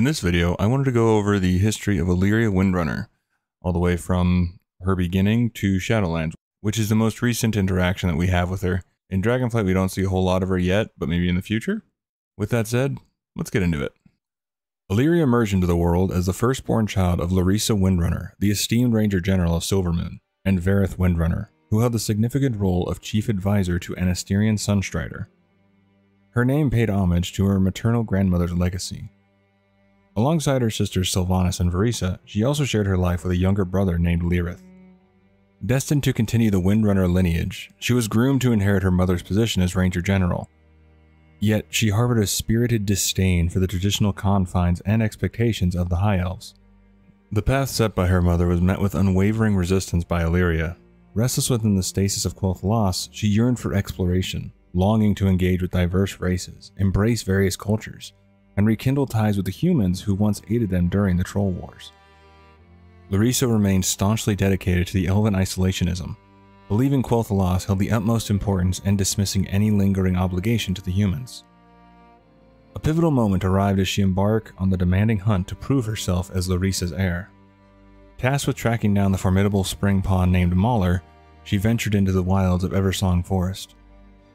In this video, I wanted to go over the history of Alleria Windrunner, all the way from her beginning to Shadowlands, which is the most recent interaction that we have with her. In Dragonflight, we don't see a whole lot of her yet, but maybe in the future? With that said, let's get into it. Alleria emerged into the world as the firstborn child of Larissa Windrunner, the esteemed Ranger General of Silvermoon, and Verath Windrunner, who held the significant role of chief advisor to Anasterian Sunstrider. Her name paid homage to her maternal grandmother's legacy. Alongside her sisters Sylvanas and Vereesa, she also shared her life with a younger brother named Lirath. Destined to continue the Windrunner lineage, she was groomed to inherit her mother's position as Ranger General. Yet she harbored a spirited disdain for the traditional confines and expectations of the High Elves. The path set by her mother was met with unwavering resistance by Alleria. Restless within the stasis of Quel'Thalas, she yearned for exploration, longing to engage with diverse races, embrace various cultures, and rekindle ties with the humans who once aided them during the Troll Wars. Larissa remained staunchly dedicated to the Elven isolationism, believing Quel'Thalas held the utmost importance and dismissing any lingering obligation to the humans. A pivotal moment arrived as she embarked on the demanding hunt to prove herself as Larissa's heir. Tasked with tracking down the formidable spring pawn named Mauler, she ventured into the wilds of Eversong Forest.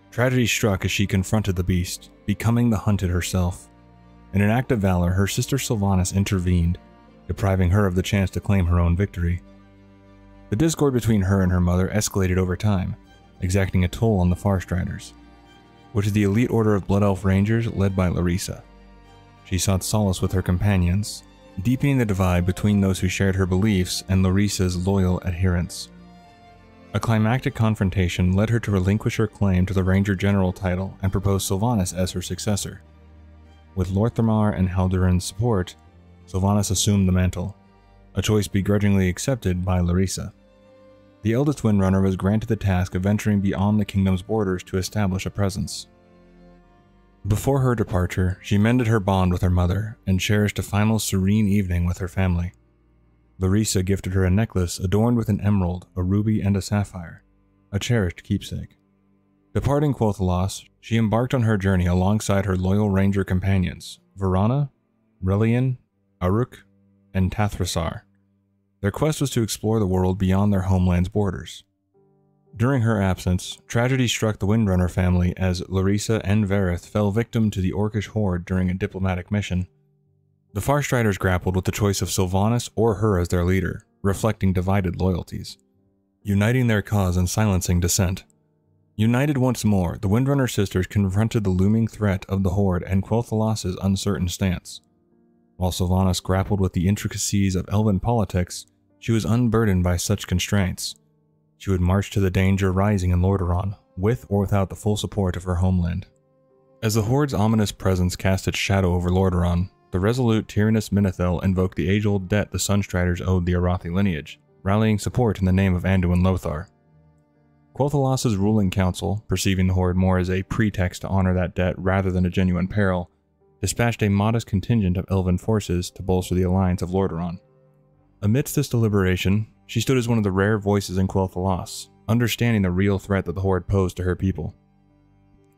Tragedy struck as she confronted the beast, becoming the hunted herself. In an act of valor, her sister Sylvanas intervened, depriving her of the chance to claim her own victory. The discord between her and her mother escalated over time, exacting a toll on the Farstriders, which is the elite order of Blood Elf Rangers led by Larissa. She sought solace with her companions, deepening the divide between those who shared her beliefs and Larissa's loyal adherents. A climactic confrontation led her to relinquish her claim to the Ranger General title and propose Sylvanas as her successor. With Lor'themar and Halduron's support, Sylvanas assumed the mantle, a choice begrudgingly accepted by Larissa. The eldest Windrunner was granted the task of venturing beyond the kingdom's borders to establish a presence. Before her departure, she mended her bond with her mother and cherished a final serene evening with her family. Larissa gifted her a necklace adorned with an emerald, a ruby, and a sapphire, a cherished keepsake. Departing Quel'Thalas, she embarked on her journey alongside her loyal ranger companions, Varana, Relian, Aruk, and Tathrasar. Their quest was to explore the world beyond their homeland's borders. During her absence, tragedy struck the Windrunner family as Larissa and Verath fell victim to the Orcish horde during a diplomatic mission. The Farstriders grappled with the choice of Sylvanas or her as their leader, reflecting divided loyalties, uniting their cause and silencing dissent. United once more, the Windrunner sisters confronted the looming threat of the Horde and Quel'Thalas's uncertain stance. While Sylvanas grappled with the intricacies of elven politics, she was unburdened by such constraints. She would march to the danger rising in Lordaeron, with or without the full support of her homeland. As the Horde's ominous presence cast its shadow over Lordaeron, the resolute Terenas Menethil invoked the age-old debt the Sunstriders owed the Arathi lineage, rallying support in the name of Anduin Lothar. Quel'Thalas's ruling council, perceiving the Horde more as a pretext to honor that debt rather than a genuine peril, dispatched a modest contingent of elven forces to bolster the alliance of Lordaeron. Amidst this deliberation, she stood as one of the rare voices in Quel'Thalas, understanding the real threat that the Horde posed to her people.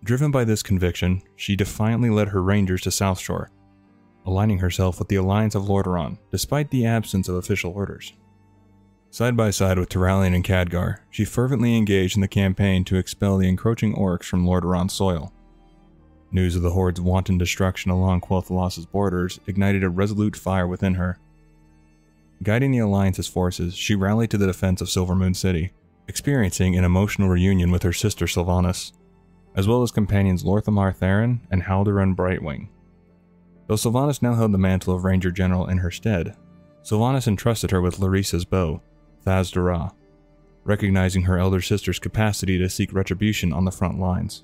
Driven by this conviction, she defiantly led her rangers to Southshore, aligning herself with the alliance of Lordaeron, despite the absence of official orders. Side by side with Turalyon and Khadgar, she fervently engaged in the campaign to expel the encroaching orcs from Lordaeron's soil. News of the Horde's wanton destruction along Quel'Thalas's borders ignited a resolute fire within her. Guiding the Alliance's forces, she rallied to the defense of Silvermoon City, experiencing an emotional reunion with her sister Sylvanas, as well as companions Lor'themar Theron and Halduron Brightwing. Though Sylvanas now held the mantle of Ranger General in her stead, Sylvanas entrusted her with Larissa's bow, Thas'dorah, recognizing her elder sister's capacity to seek retribution on the front lines.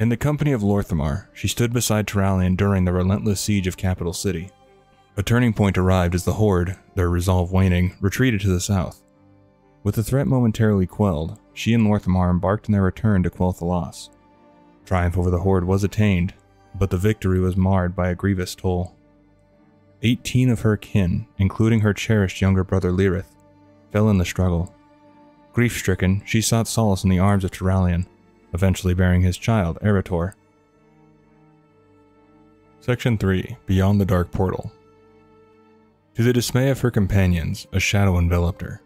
In the company of Lor'themar, she stood beside Turalyon during the relentless siege of Capital City. A turning point arrived as the Horde, their resolve waning, retreated to the south. With the threat momentarily quelled, she and Lor'themar embarked on their return to Quel'Thalas. Triumph over the Horde was attained, but the victory was marred by a grievous toll. Eighteen of her kin, including her cherished younger brother Lirath, fell in the struggle. Grief-stricken, she sought solace in the arms of Turalyon, eventually bearing his child, Arator. Section 3 Beyond the Dark Portal. To the dismay of her companions, a shadow enveloped her.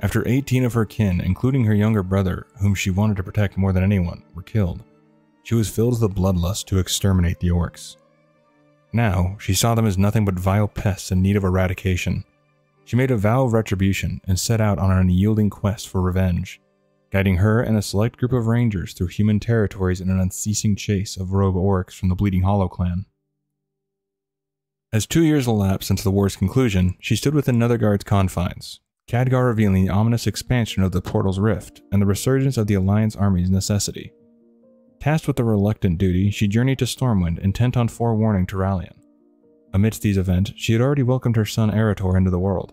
After 18 of her kin, including her younger brother, whom she wanted to protect more than anyone, were killed, she was filled with a bloodlust to exterminate the orcs. Now, she saw them as nothing but vile pests in need of eradication. She made a vow of retribution and set out on an unyielding quest for revenge, guiding her and a select group of rangers through human territories in an unceasing chase of rogue orcs from the Bleeding Hollow clan. As two years elapsed since the war's conclusion, she stood within Nethergarde's confines, Khadgar revealing the ominous expansion of the portal's rift and the resurgence of the Alliance army's necessity. Tasked with the reluctant duty, she journeyed to Stormwind, intent on forewarning Turalyon. Amidst these events, she had already welcomed her son Arator into the world.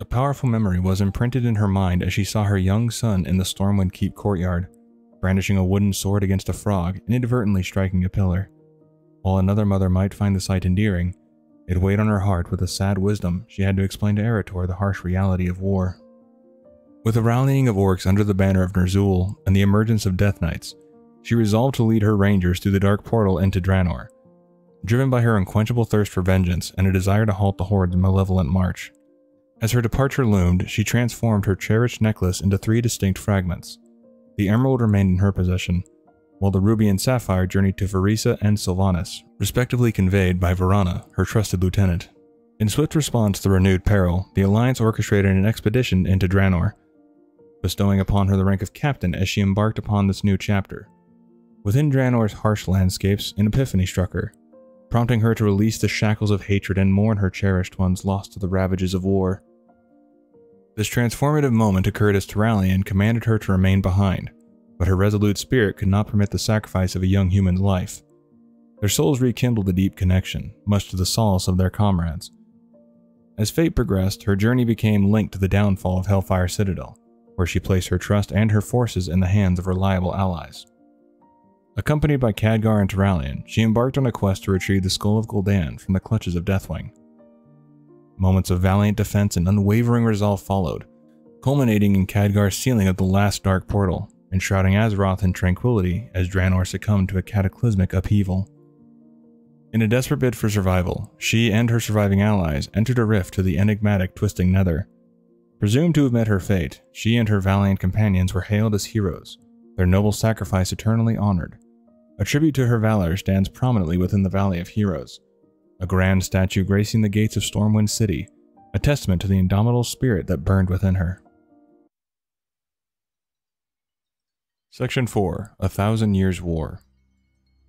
A powerful memory was imprinted in her mind as she saw her young son in the Stormwind Keep courtyard, brandishing a wooden sword against a frog and inadvertently striking a pillar. While another mother might find the sight endearing, it weighed on her heart with a sad wisdom she had to explain to Arator the harsh reality of war. With the rallying of orcs under the banner of Ner'zhul and the emergence of Death Knights, she resolved to lead her rangers through the dark portal into Draenor. Driven by her unquenchable thirst for vengeance and a desire to halt the Horde's malevolent march. As her departure loomed, she transformed her cherished necklace into three distinct fragments. The emerald remained in her possession, while the ruby and sapphire journeyed to Vereesa and Sylvanas, respectively conveyed by Varana, her trusted lieutenant. In swift response to the renewed peril, the Alliance orchestrated an expedition into Draenor, bestowing upon her the rank of captain as she embarked upon this new chapter. Within Draenor's harsh landscapes, an epiphany struck her, prompting her to release the shackles of hatred and mourn her cherished ones lost to the ravages of war. This transformative moment occurred as Turalyon commanded her to remain behind, but her resolute spirit could not permit the sacrifice of a young human's life. Their souls rekindled a deep connection, much to the solace of their comrades. As fate progressed, her journey became linked to the downfall of Hellfire Citadel, where she placed her trust and her forces in the hands of reliable allies. Accompanied by Khadgar and Turalyon, she embarked on a quest to retrieve the skull of Gul'dan from the clutches of Deathwing. Moments of valiant defense and unwavering resolve followed, culminating in Khadgar's sealing of the last dark portal, enshrouding Azeroth in tranquility as Draenor succumbed to a cataclysmic upheaval. In a desperate bid for survival, she and her surviving allies entered a rift to the enigmatic Twisting Nether. Presumed to have met her fate, she and her valiant companions were hailed as heroes, their noble sacrifice eternally honored. A tribute to her valor stands prominently within the Valley of Heroes, a grand statue gracing the gates of Stormwind City, a testament to the indomitable spirit that burned within her. Section 4 A Thousand Years' War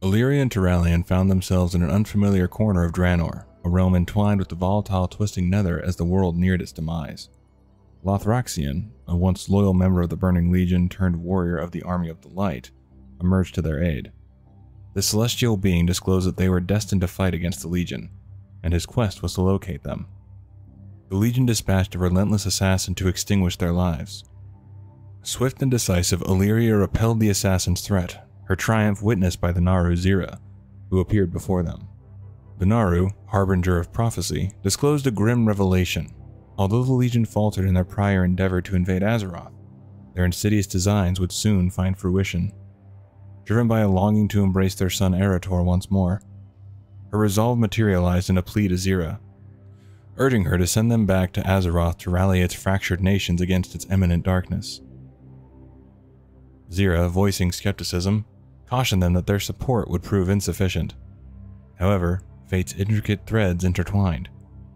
Alleria and Turalyon found themselves in an unfamiliar corner of Draenor, a realm entwined with the volatile twisting nether as the world neared its demise. Lothraxion, a once loyal member of the Burning Legion turned warrior of the Army of the Light, emerged to their aid. The celestial being disclosed that they were destined to fight against the Legion, and his quest was to locate them. The Legion dispatched a relentless assassin to extinguish their lives, Swift and decisive, Alleria repelled the assassin's threat, her triumph witnessed by the Naaru Xe'ra, who appeared before them. The Naaru, harbinger of prophecy, disclosed a grim revelation. Although the Legion faltered in their prior endeavor to invade Azeroth, their insidious designs would soon find fruition. Driven by a longing to embrace their son Arator once more, her resolve materialized in a plea to Xe'ra, urging her to send them back to Azeroth to rally its fractured nations against its imminent darkness. Xe'ra, voicing skepticism, cautioned them that their support would prove insufficient. However, fate's intricate threads intertwined,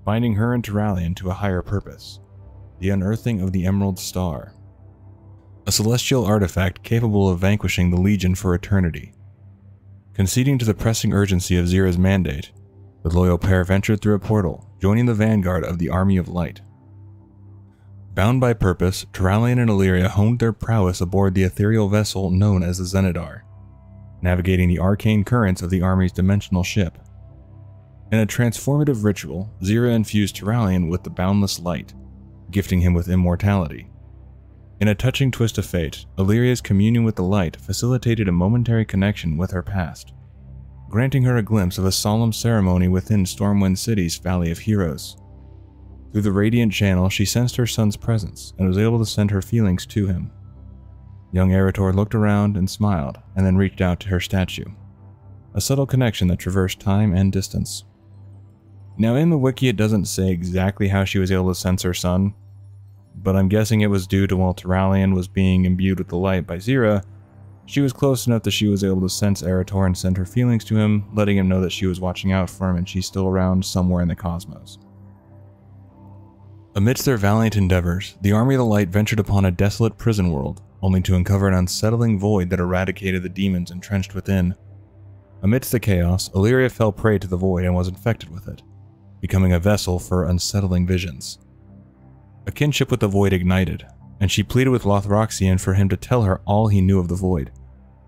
binding her and Turalyon to a higher purpose the unearthing of the Emerald Star, a celestial artifact capable of vanquishing the Legion for eternity. Conceding to the pressing urgency of Xe'ra's mandate, the loyal pair ventured through a portal, joining the vanguard of the Army of Light. Bound by purpose, Turalyon and Alleria honed their prowess aboard the ethereal vessel known as the Xenedar, navigating the arcane currents of the army's dimensional ship. In a transformative ritual, Xe'ra infused Turalyon with the boundless light, gifting him with immortality. In a touching twist of fate, Alleria's communion with the light facilitated a momentary connection with her past, granting her a glimpse of a solemn ceremony within Stormwind City's Valley of Heroes. Through the radiant channel, she sensed her son's presence and was able to send her feelings to him. Young Arator looked around and smiled, and then reached out to her statue. a subtle connection that traversed time and distance. Now, in the wiki, it doesn't say exactly how she was able to sense her son, but I'm guessing it was due to while Turalyon was being imbued with the light by Xe'ra, she was close enough that she was able to sense Arator and send her feelings to him, letting him know that she was watching out for him and she's still around somewhere in the cosmos. Amidst their valiant endeavors, the Army of the Light ventured upon a desolate prison world, only to uncover an unsettling void that eradicated the demons entrenched within. Amidst the chaos, Alleria fell prey to the void and was infected with it, becoming a vessel for unsettling visions. A kinship with the void ignited, and she pleaded with Lothraxion for him to tell her all he knew of the Void.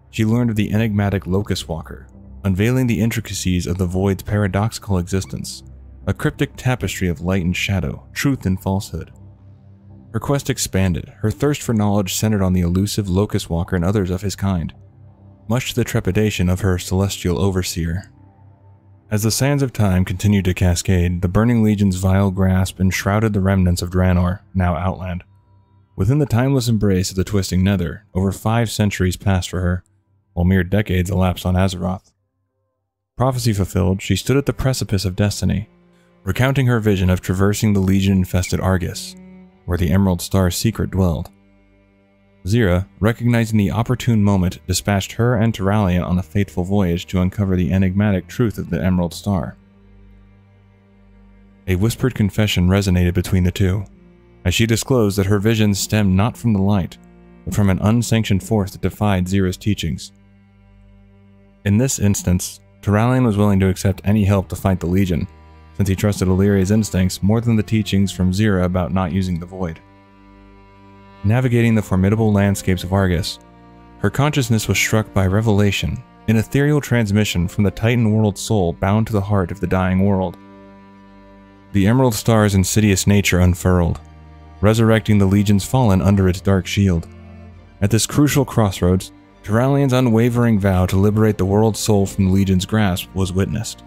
She learned of the enigmatic Locus-Walker, unveiling the intricacies of the Void's paradoxical existence, a cryptic tapestry of light and shadow, truth and falsehood. Her quest expanded, her thirst for knowledge centered on the elusive Locus-Walker and others of his kind, much to the trepidation of her celestial overseer. As the sands of time continued to cascade, the Burning Legion's vile grasp enshrouded the remnants of Draenor, now Outland. Within the timeless embrace of the twisting nether, over five centuries passed for her, while mere decades elapsed on Azeroth. Prophecy fulfilled, she stood at the precipice of destiny, recounting her vision of traversing the legion-infested Argus, where the Emerald Star's secret dwelled. Xe'ra, recognizing the opportune moment, dispatched her and Turalyon on a fateful voyage to uncover the enigmatic truth of the Emerald Star. A whispered confession resonated between the two, as she disclosed that her visions stemmed not from the light, but from an unsanctioned force that defied Xe'ra's teachings. In this instance, Turalyon was willing to accept any help to fight the Legion, since he trusted Alleria's instincts more than the teachings from Xe'ra about not using the Void. Navigating the formidable landscapes of Argus, her consciousness was struck by revelation, an ethereal transmission from the Titan world soul bound to the heart of the dying world. The Emerald Star's insidious nature unfurled, resurrecting the Legion's fallen under its dark shield. At this crucial crossroads, Turalyon's unwavering vow to liberate the world's soul from the Legion's grasp was witnessed.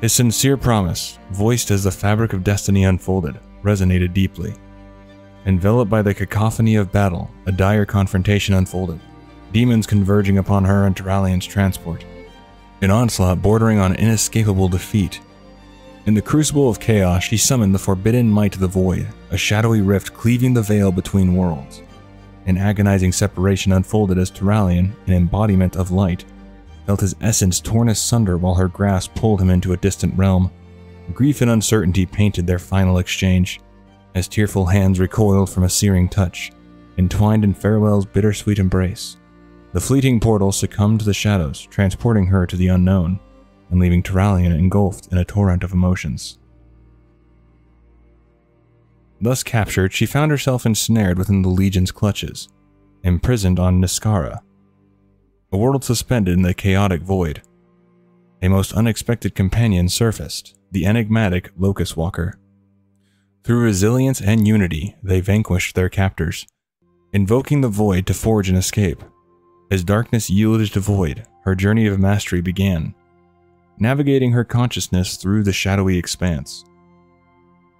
His sincere promise, voiced as the fabric of destiny unfolded, resonated deeply. Enveloped by the cacophony of battle, a dire confrontation unfolded, demons converging upon her and Turalyon's transport. An onslaught bordering on inescapable defeat in the crucible of chaos, she summoned the forbidden might of the void, a shadowy rift cleaving the veil between worlds. An agonizing separation unfolded as Turalyon, an embodiment of light, felt his essence torn asunder while her grasp pulled him into a distant realm. Grief and uncertainty painted their final exchange, as tearful hands recoiled from a searing touch, entwined in farewell's bittersweet embrace. The fleeting portal succumbed to the shadows, transporting her to the unknown and leaving Turalyon engulfed in a torrent of emotions. Thus captured, she found herself ensnared within the Legion's clutches, imprisoned on Niskara, a world suspended in the chaotic void. A most unexpected companion surfaced, the enigmatic Locus-Walker. Through resilience and unity, they vanquished their captors, invoking the void to forge an escape. As darkness yielded to void, her journey of mastery began, navigating her consciousness through the shadowy expanse.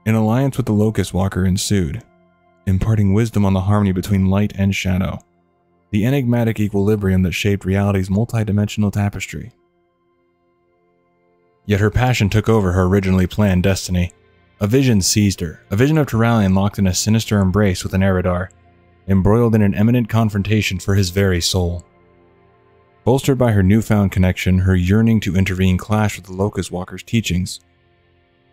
An alliance with the Locus-Walker ensued, imparting wisdom on the harmony between light and shadow, the enigmatic equilibrium that shaped reality's multidimensional tapestry. Yet her passion took over her originally planned destiny. A vision seized her, a vision of Turalyon locked in a sinister embrace with an Eredar, embroiled in an imminent confrontation for his very soul. Bolstered by her newfound connection, her yearning to intervene clashed with the Locus-Walker's teachings.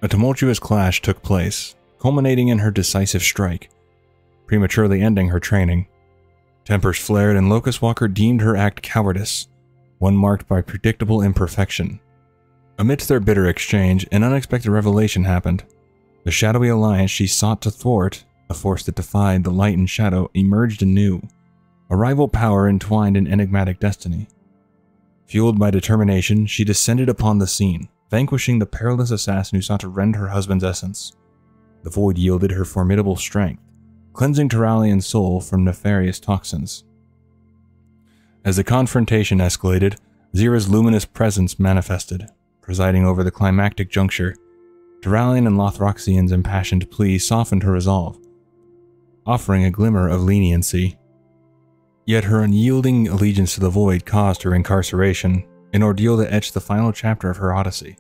A tumultuous clash took place, culminating in her decisive strike, prematurely ending her training. Tempers flared and Locus-Walker deemed her act cowardice, one marked by predictable imperfection. Amidst their bitter exchange, an unexpected revelation happened. The shadowy alliance she sought to thwart, a force that defied the light and shadow, emerged anew, a rival power entwined in enigmatic destiny. Fueled by determination, she descended upon the scene, vanquishing the perilous assassin who sought to rend her husband's essence. The void yielded her formidable strength, cleansing Turalyon's soul from nefarious toxins. As the confrontation escalated, Xe'ra's luminous presence manifested, presiding over the climactic juncture. Turalyon and Lothraxion's impassioned plea softened her resolve, offering a glimmer of leniency Yet her unyielding allegiance to the Void caused her incarceration, an ordeal that etched the final chapter of her odyssey.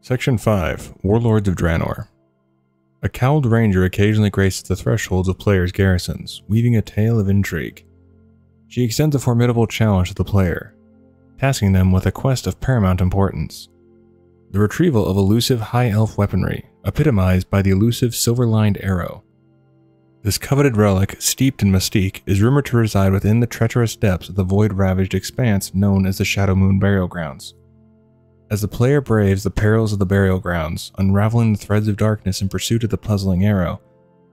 Section 5 Warlords of Draenor A cowled ranger occasionally graces the thresholds of players' garrisons, weaving a tale of intrigue. She extends a formidable challenge to the player, tasking them with a quest of paramount importance the retrieval of elusive high elf weaponry, epitomized by the elusive silver lined arrow. This coveted relic, steeped in mystique, is rumored to reside within the treacherous depths of the void ravaged expanse known as the Shadowmoon Burial Grounds. As the player braves the perils of the burial grounds, unraveling the threads of darkness in pursuit of the puzzling arrow,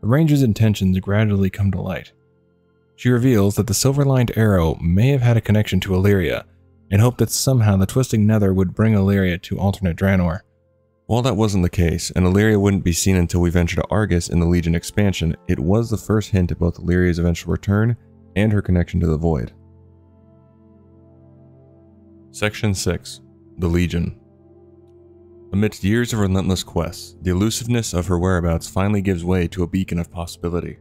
the ranger's intentions gradually come to light. She reveals that the silver lined arrow may have had a connection to Alleria, and hoped that somehow the twisting nether would bring Alleria to alternate Draenor. While that wasn't the case, and Alleria wouldn't be seen until we venture to Argus in the Legion expansion, it was the first hint at both Alleria's eventual return and her connection to the Void. Section 6 The Legion Amidst years of relentless quests, the elusiveness of her whereabouts finally gives way to a beacon of possibility.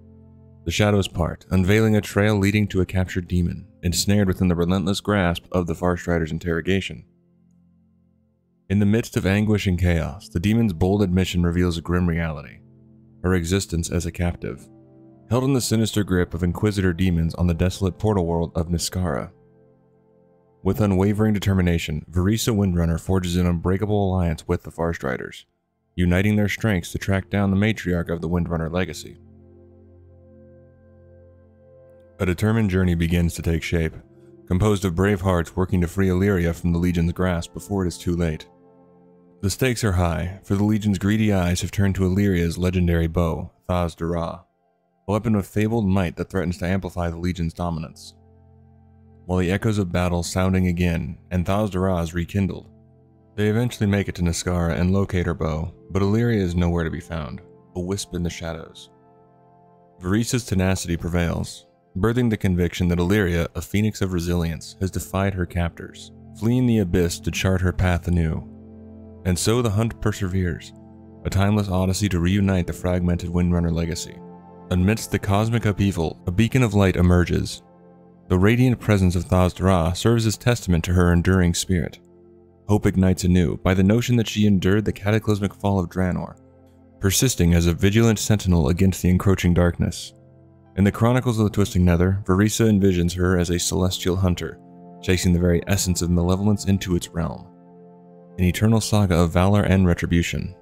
The shadows part, unveiling a trail leading to a captured demon, ensnared within the relentless grasp of the Farstrider's interrogation. In the midst of anguish and chaos, the demon's bold admission reveals a grim reality her existence as a captive, held in the sinister grip of Inquisitor demons on the desolate portal world of Niskara. With unwavering determination, Vereesa Windrunner forges an unbreakable alliance with the Farstriders, uniting their strengths to track down the matriarch of the Windrunner legacy. A determined journey begins to take shape, composed of brave hearts working to free Alleria from the Legion's grasp before it is too late. The stakes are high, for the Legion's greedy eyes have turned to Alleria's legendary bow, Thas'dorah, a weapon of fabled might that threatens to amplify the Legion's dominance. While the echoes of battle sounding again, and Thas'dorah is rekindled, they eventually make it to Niskara and locate her bow, but Alleria is nowhere to be found, a wisp in the shadows. Vereesa's tenacity prevails, birthing the conviction that Alleria, a phoenix of resilience, has defied her captors, fleeing the abyss to chart her path anew. And so the hunt perseveres, a timeless odyssey to reunite the fragmented Windrunner legacy. Amidst the cosmic upheaval, a beacon of light emerges. The radiant presence of Thaz serves as testament to her enduring spirit. Hope ignites anew by the notion that she endured the cataclysmic fall of Draenor, persisting as a vigilant sentinel against the encroaching darkness. In the Chronicles of the Twisting Nether, Vereesa envisions her as a celestial hunter, chasing the very essence of malevolence into its realm. An eternal saga of valor and retribution.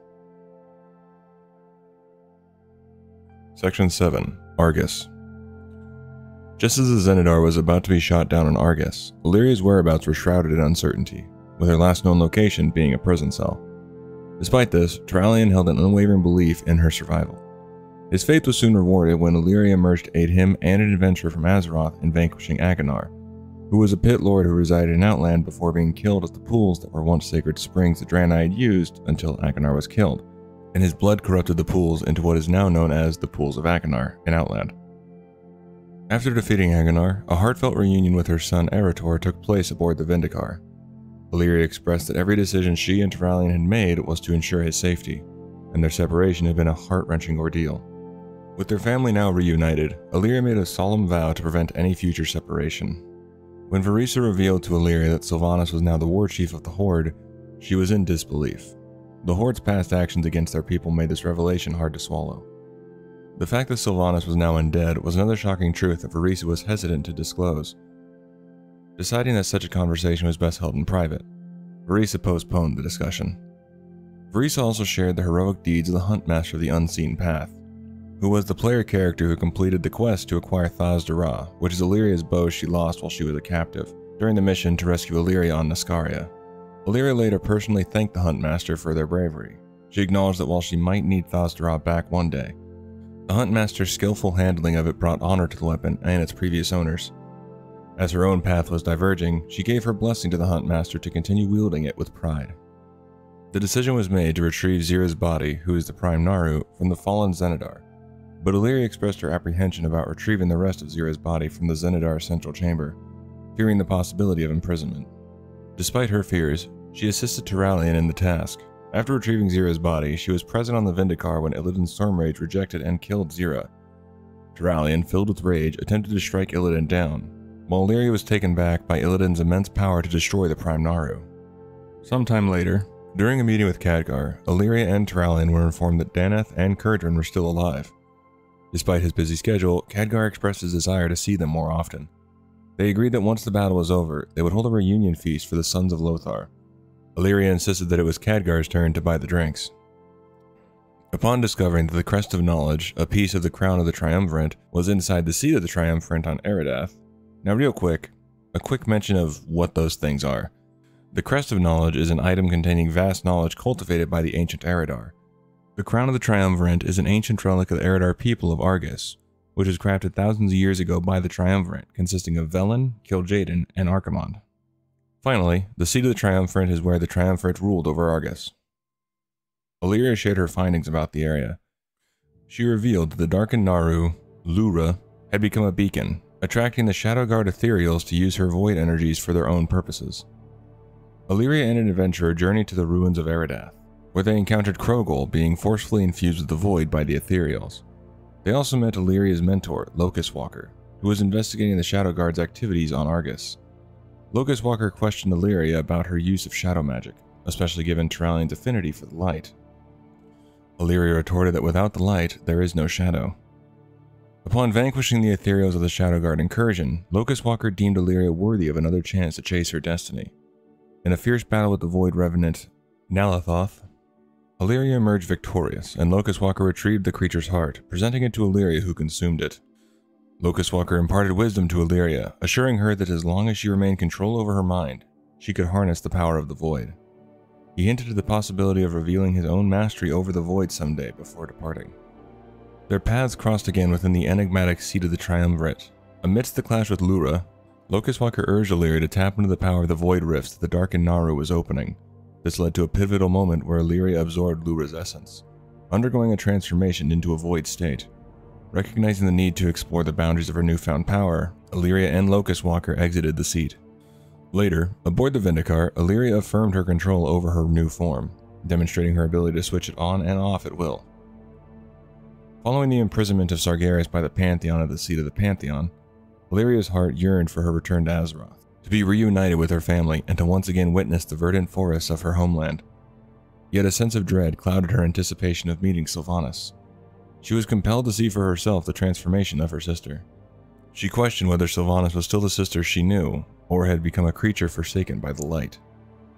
Section 7 Argus Just as the Xenedar was about to be shot down on Argus, Alleria's whereabouts were shrouded in uncertainty, with her last known location being a prison cell. Despite this, Turalyon held an unwavering belief in her survival. His faith was soon rewarded when Alleria emerged to aid him and an adventurer from Azeroth in vanquishing Aggonar, who was a pit lord who resided in Outland before being killed at the pools that were once sacred springs the Draenei had used until Aggonar was killed, and his blood corrupted the pools into what is now known as the Pools of Aggonar in Outland. After defeating Aggonar, a heartfelt reunion with her son Arator took place aboard the Vindicaar. Alleria expressed that every decision she and Turalyon had made was to ensure his safety, and their separation had been a heart-wrenching ordeal. With their family now reunited, Alleria made a solemn vow to prevent any future separation. When Vereesa revealed to Alleria that Sylvanas was now the war chief of the Horde, she was in disbelief. The Horde's past actions against their people made this revelation hard to swallow. The fact that Sylvanas was now undead was another shocking truth that Vereesa was hesitant to disclose. Deciding that such a conversation was best held in private, Vereesa postponed the discussion. Vereesa also shared the heroic deeds of the Huntmaster of the Unseen Path, who was the player character who completed the quest to acquire Thas'dorah, which is Alleria's bow she lost while she was a captive, during the mission to rescue Alleria on Niskaria. Alleria later personally thanked the Huntmaster for their bravery. She acknowledged that while she might need Thas'dorah back one day, the Huntmaster's skillful handling of it brought honor to the weapon and its previous owners. As her own path was diverging, she gave her blessing to the Huntmaster to continue wielding it with pride. The decision was made to retrieve Xe'ra's body, who is the Prime Naaru, from the fallen Xenedar, but Alleria expressed her apprehension about retrieving the rest of Xe'ra's body from the Xenedar central chamber, fearing the possibility of imprisonment. Despite her fears, she assisted Turalyon in the task. After retrieving Xe'ra's body, she was present on the Vindicaar when Illidan Stormrage rejected and killed Xe'ra. Turalyon, filled with rage, attempted to strike Illidan down, while Alleria was taken back by Illidan's immense power to destroy the Prime Naaru. Sometime later, during a meeting with Khadgar, Alleria and Turalyon were informed that Danath and Kurdran were still alive. Despite his busy schedule, Khadgar expressed his desire to see them more often. They agreed that once the battle was over, they would hold a reunion feast for the sons of Lothar. Alleria insisted that it was Khadgar's turn to buy the drinks. Upon discovering that the Crest of Knowledge, a piece of the crown of the Triumvirate, was inside the seat of the Triumvirate on Eredath. Now, real quick, a quick mention of what those things are. The Crest of Knowledge is an item containing vast knowledge cultivated by the ancient Eredar. The Crown of the Triumvirate is an ancient relic of the Eredar people of Argus, which was crafted thousands of years ago by the Triumvirate, consisting of Velen, Kil'jaeden, and Archimonde. Finally, the seat of the Triumvirate is where the Triumvirate ruled over Argus. Alleria shared her findings about the area. She revealed that the darkened Naaru, L'ura, had become a beacon, attracting the Shadow Guard ethereals to use her void energies for their own purposes. Alleria and an adventurer journeyed to the ruins of Eredath, where they encountered Krogal being forcefully infused with the void by the ethereals. They also met Alleria's mentor, Locus-Walker, who was investigating the Shadow Guard's activities on Argus. Locus-Walker questioned Alleria about her use of shadow magic, especially given Turalyon's affinity for the light. Alleria retorted that without the light, there is no shadow. Upon vanquishing the ethereals of the Shadow Guard incursion, Locus-Walker deemed Alleria worthy of another chance to chase her destiny. In a fierce battle with the Void Revenant, Nalathoth, Alleria emerged victorious, and Locus-Walker retrieved the creature's heart, presenting it to Alleria who consumed it. Locus-Walker imparted wisdom to Alleria, assuring her that as long as she remained control over her mind, she could harness the power of the Void. He hinted at the possibility of revealing his own mastery over the void someday before departing. Their paths crossed again within the enigmatic seat of the Triumvirate. Amidst the clash with L'ura, Locust Walker urged Alleria to tap into the power of the void rifts that the darkened Naaru was opening. This led to a pivotal moment where Alleria absorbed L'ura's essence, undergoing a transformation into a void state. Recognizing the need to explore the boundaries of her newfound power, Alleria and Locus-Walker exited the seat. Later, aboard the Vindicaar, Alleria affirmed her control over her new form, demonstrating her ability to switch it on and off at will. Following the imprisonment of Sargeras by the Pantheon at the seat of the Pantheon, Alleria's heart yearned for her return to Azeroth, to be reunited with her family and to once again witness the verdant forests of her homeland. Yet a sense of dread clouded her anticipation of meeting Sylvanas. She was compelled to see for herself the transformation of her sister. She questioned whether Sylvanas was still the sister she knew, or had become a creature forsaken by the light.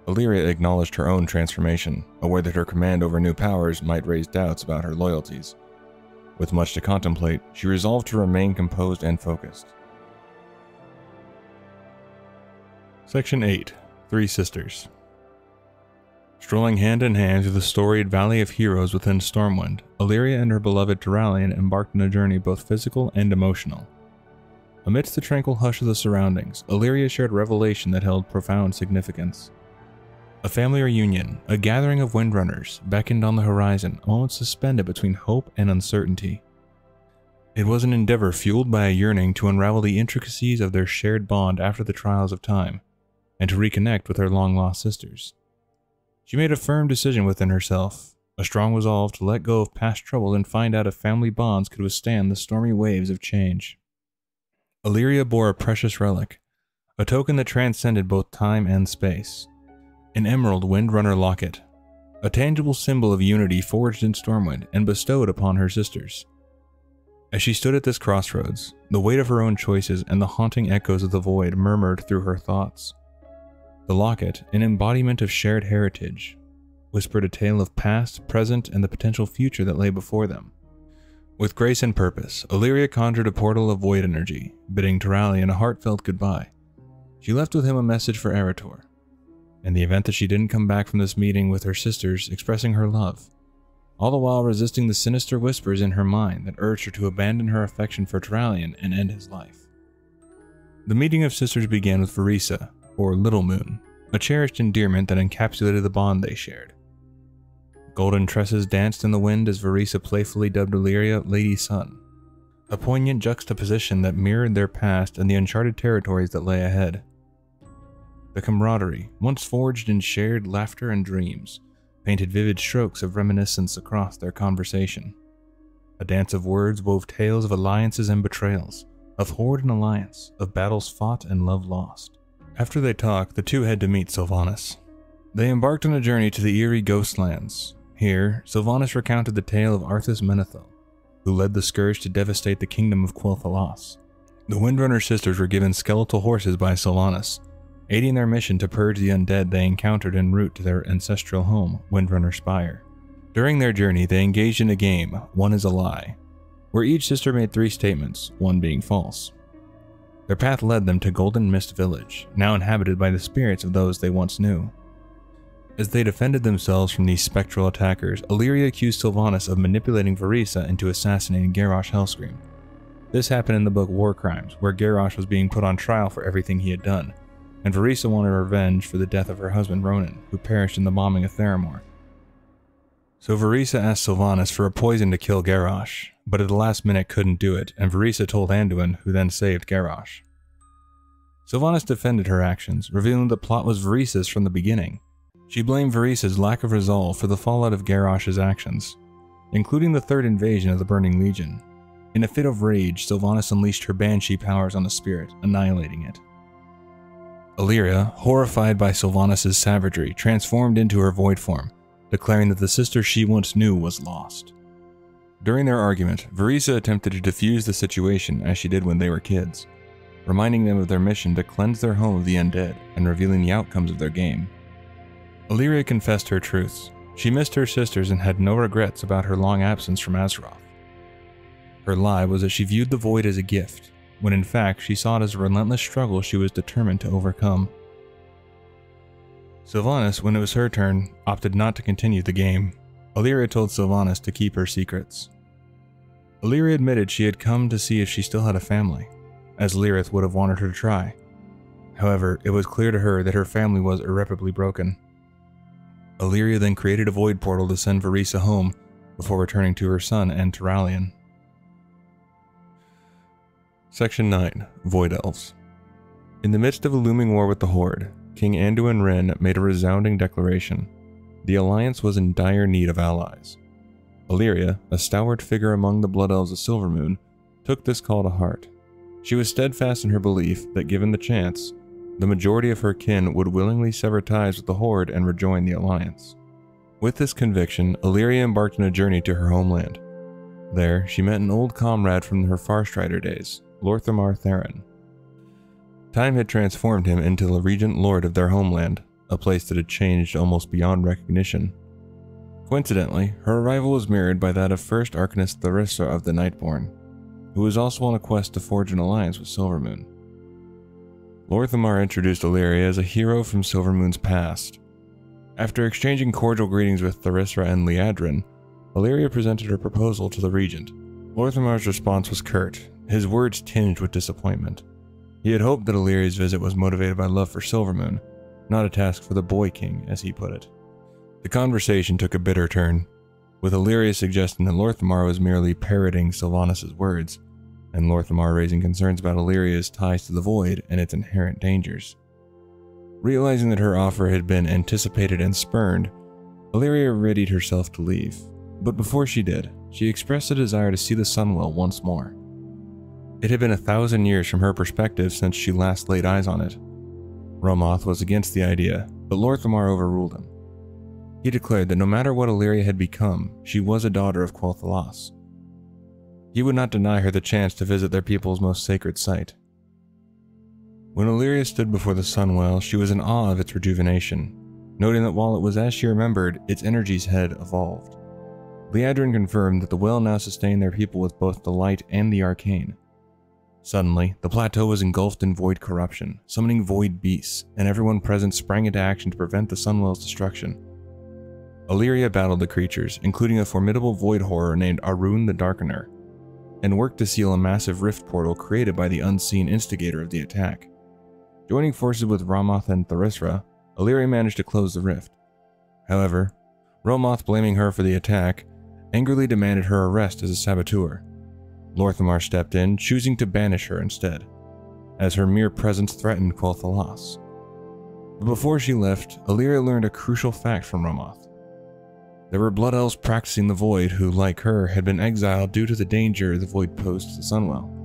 Alleria acknowledged her own transformation, aware that her command over new powers might raise doubts about her loyalties. With much to contemplate, she resolved to remain composed and focused. Section 8 Three Sisters Strolling hand in hand through the storied Valley of Heroes within Stormwind, Alleria and her beloved Turalyon embarked on a journey both physical and emotional. Amidst the tranquil hush of the surroundings, Alleria shared revelation that held profound significance. A family reunion, a gathering of windrunners, beckoned on the horizon, a moment suspended between hope and uncertainty. It was an endeavor fueled by a yearning to unravel the intricacies of their shared bond after the trials of time, and to reconnect with her long lost sisters. She made a firm decision within herself, a strong resolve to let go of past trouble and find out if family bonds could withstand the stormy waves of change. Alleria bore a precious relic, a token that transcended both time and space. An emerald Windrunner locket, a tangible symbol of unity forged in Stormwind and bestowed upon her sisters. As she stood at this crossroads, the weight of her own choices and the haunting echoes of the void murmured through her thoughts. The locket, an embodiment of shared heritage, whispered a tale of past, present, and the potential future that lay before them. With grace and purpose, Alleria conjured a portal of void energy, bidding Turalyon a heartfelt goodbye. She left with him a message for Arator. In the event that she didn't come back from this meeting with her sisters expressing her love, all the while resisting the sinister whispers in her mind that urged her to abandon her affection for Turalyon and end his life. The meeting of sisters began with Vereesa, or Little Moon, a cherished endearment that encapsulated the bond they shared. Golden tresses danced in the wind as Vereesa playfully dubbed Alleria Lady Sun, a poignant juxtaposition that mirrored their past and the uncharted territories that lay ahead. The camaraderie, once forged in shared laughter and dreams, painted vivid strokes of reminiscence across their conversation. A dance of words wove tales of alliances and betrayals, of horde and alliance, of battles fought and love lost. After they talk, the two head to meet Sylvanas. They embarked on a journey to the eerie Ghostlands. Here, Sylvanas recounted the tale of Arthas Menethil, who led the Scourge to devastate the kingdom of Quel'Thalas. The Windrunner sisters were given skeletal horses by Sylvanas, aiding their mission to purge the undead they encountered en route to their ancestral home, Windrunner Spire. During their journey, they engaged in a game, One is a Lie, where each sister made three statements, one being false. Their path led them to Golden Mist Village, now inhabited by the spirits of those they once knew. As they defended themselves from these spectral attackers, Alleria accused Sylvanas of manipulating Vereesa into assassinating Garrosh Hellscream. This happened in the book War Crimes, where Garrosh was being put on trial for everything he had done, and Vereesa wanted revenge for the death of her husband Rhonin, who perished in the bombing of Theramore. So Vereesa asked Sylvanas for a poison to kill Garrosh, but at the last minute couldn't do it, and Vereesa told Anduin, who then saved Garrosh. Sylvanas defended her actions, revealing the plot was Vereesa's from the beginning. She blamed Vereesa's lack of resolve for the fallout of Garrosh's actions, including the third invasion of the Burning Legion, in a fit of rage, Sylvanas unleashed her banshee powers on the spirit, annihilating it. Alleria, horrified by Sylvanas' savagery, transformed into her void form, declaring that the sister she once knew was lost. During their argument, Vereesa attempted to defuse the situation as she did when they were kids, reminding them of their mission to cleanse their home of the undead and revealing the outcomes of their game. Alleria confessed her truths. She missed her sisters and had no regrets about her long absence from Azeroth. Her lie was that she viewed the void as a gift, when in fact she saw it as a relentless struggle she was determined to overcome. Sylvanas, when it was her turn, opted not to continue the game. Alleria told Sylvanas to keep her secrets. Alleria admitted she had come to see if she still had a family, as Lirath would have wanted her to try. However, it was clear to her that her family was irreparably broken. Alleria then created a void portal to send Vereesa home before returning to her son and Turalyon. Section 9 Void Elves In the midst of a looming war with the Horde, King Anduin Wrynn made a resounding declaration. The Alliance was in dire need of allies. Alleria, a stalwart figure among the Blood Elves of Silvermoon, took this call to heart. She was steadfast in her belief that given the chance, the majority of her kin would willingly sever ties with the Horde and rejoin the Alliance. With this conviction, Alleria embarked on a journey to her homeland. There, she met an old comrade from her Farstrider days, Lor'themar Theron. Time had transformed him into the regent lord of their homeland, a place that had changed almost beyond recognition. Coincidentally, her arrival was mirrored by that of first Arcanist Thalyssra of the Nightborn, who was also on a quest to forge an alliance with Silvermoon. Lor'themar introduced Alleria as a hero from Silvermoon's past. After exchanging cordial greetings with Thalyssra and Liadrin, Alleria presented her proposal to the regent. Lor'themar's response was curt, his words tinged with disappointment. He had hoped that Alleria's visit was motivated by love for Silvermoon, not a task for the Boy King, as he put it. The conversation took a bitter turn, with Alleria suggesting that Lor'themar was merely parroting Sylvanas' words, and Lor'themar raising concerns about Alleria's ties to the Void and its inherent dangers. Realizing that her offer had been anticipated and spurned, Alleria readied herself to leave. But before she did, she expressed a desire to see the Sunwell once more. It had been a thousand years from her perspective since she last laid eyes on it. Rommath was against the idea, but Lor'themar overruled him. He declared that no matter what Alleria had become, she was a daughter of Quel'Thalas. He would not deny her the chance to visit their people's most sacred site. When Alleria stood before the Sunwell, she was in awe of its rejuvenation, noting that while it was as she remembered, its energies had evolved. Liadrin confirmed that the well now sustained their people with both the light and the arcane. Suddenly, the plateau was engulfed in void corruption, summoning void beasts, and everyone present sprang into action to prevent the Sunwell's destruction. Alleria battled the creatures, including a formidable void horror named Arun the Darkener, and worked to seal a massive rift portal created by the unseen instigator of the attack. Joining forces with Rommath and Thalyssra, Alleria managed to close the rift. However, Rommath blaming her for the attack, angrily demanded her arrest as a saboteur. Lor'themar stepped in, choosing to banish her instead, as her mere presence threatened Quel'Thalas. But before she left, Alleria learned a crucial fact from Rommath. There were Blood Elves practicing the Void who, like her, had been exiled due to the danger the Void posed to the Sunwell.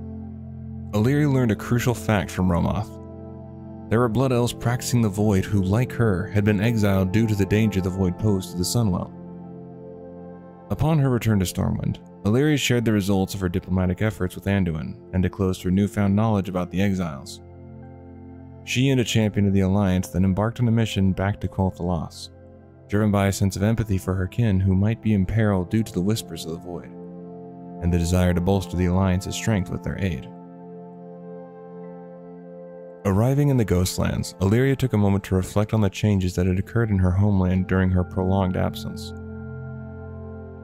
Alleria learned a crucial fact from Rommath. There were Blood Elves practicing the Void who, like her, had been exiled due to the danger the Void posed to the Sunwell. Upon her return to Stormwind, Alleria shared the results of her diplomatic efforts with Anduin and disclosed her newfound knowledge about the exiles. She and a champion of the Alliance then embarked on a mission back to Quel'Thalas, driven by a sense of empathy for her kin who might be in peril due to the whispers of the Void, and the desire to bolster the Alliance's strength with their aid. Arriving in the Ghostlands, Alleria took a moment to reflect on the changes that had occurred in her homeland during her prolonged absence.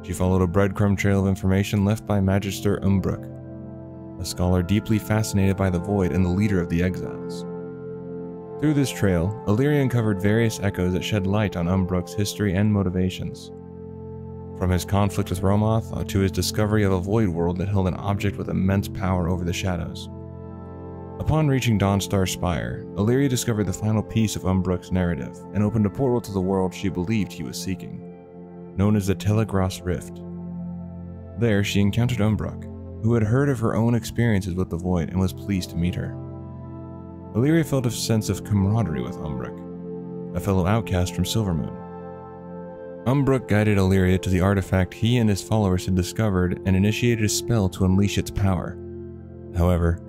She followed a breadcrumb trail of information left by Magister Umbric, a scholar deeply fascinated by the Void and the leader of the exiles. Through this trail, Alleria uncovered various echoes that shed light on Umbric's history and motivations. From his conflict with Rommath uh, to his discovery of a void world that held an object with immense power over the shadows. Upon reaching Dawnstar Spire, Alleria discovered the final piece of Umbric's narrative and opened a portal to the world she believed he was seeking known as the Telogrus Rift. There, she encountered Umbric, who had heard of her own experiences with the Void and was pleased to meet her. Alleria felt a sense of camaraderie with Umbric, a fellow outcast from Silvermoon. Umbric guided Alleria to the artifact he and his followers had discovered and initiated a spell to unleash its power. However,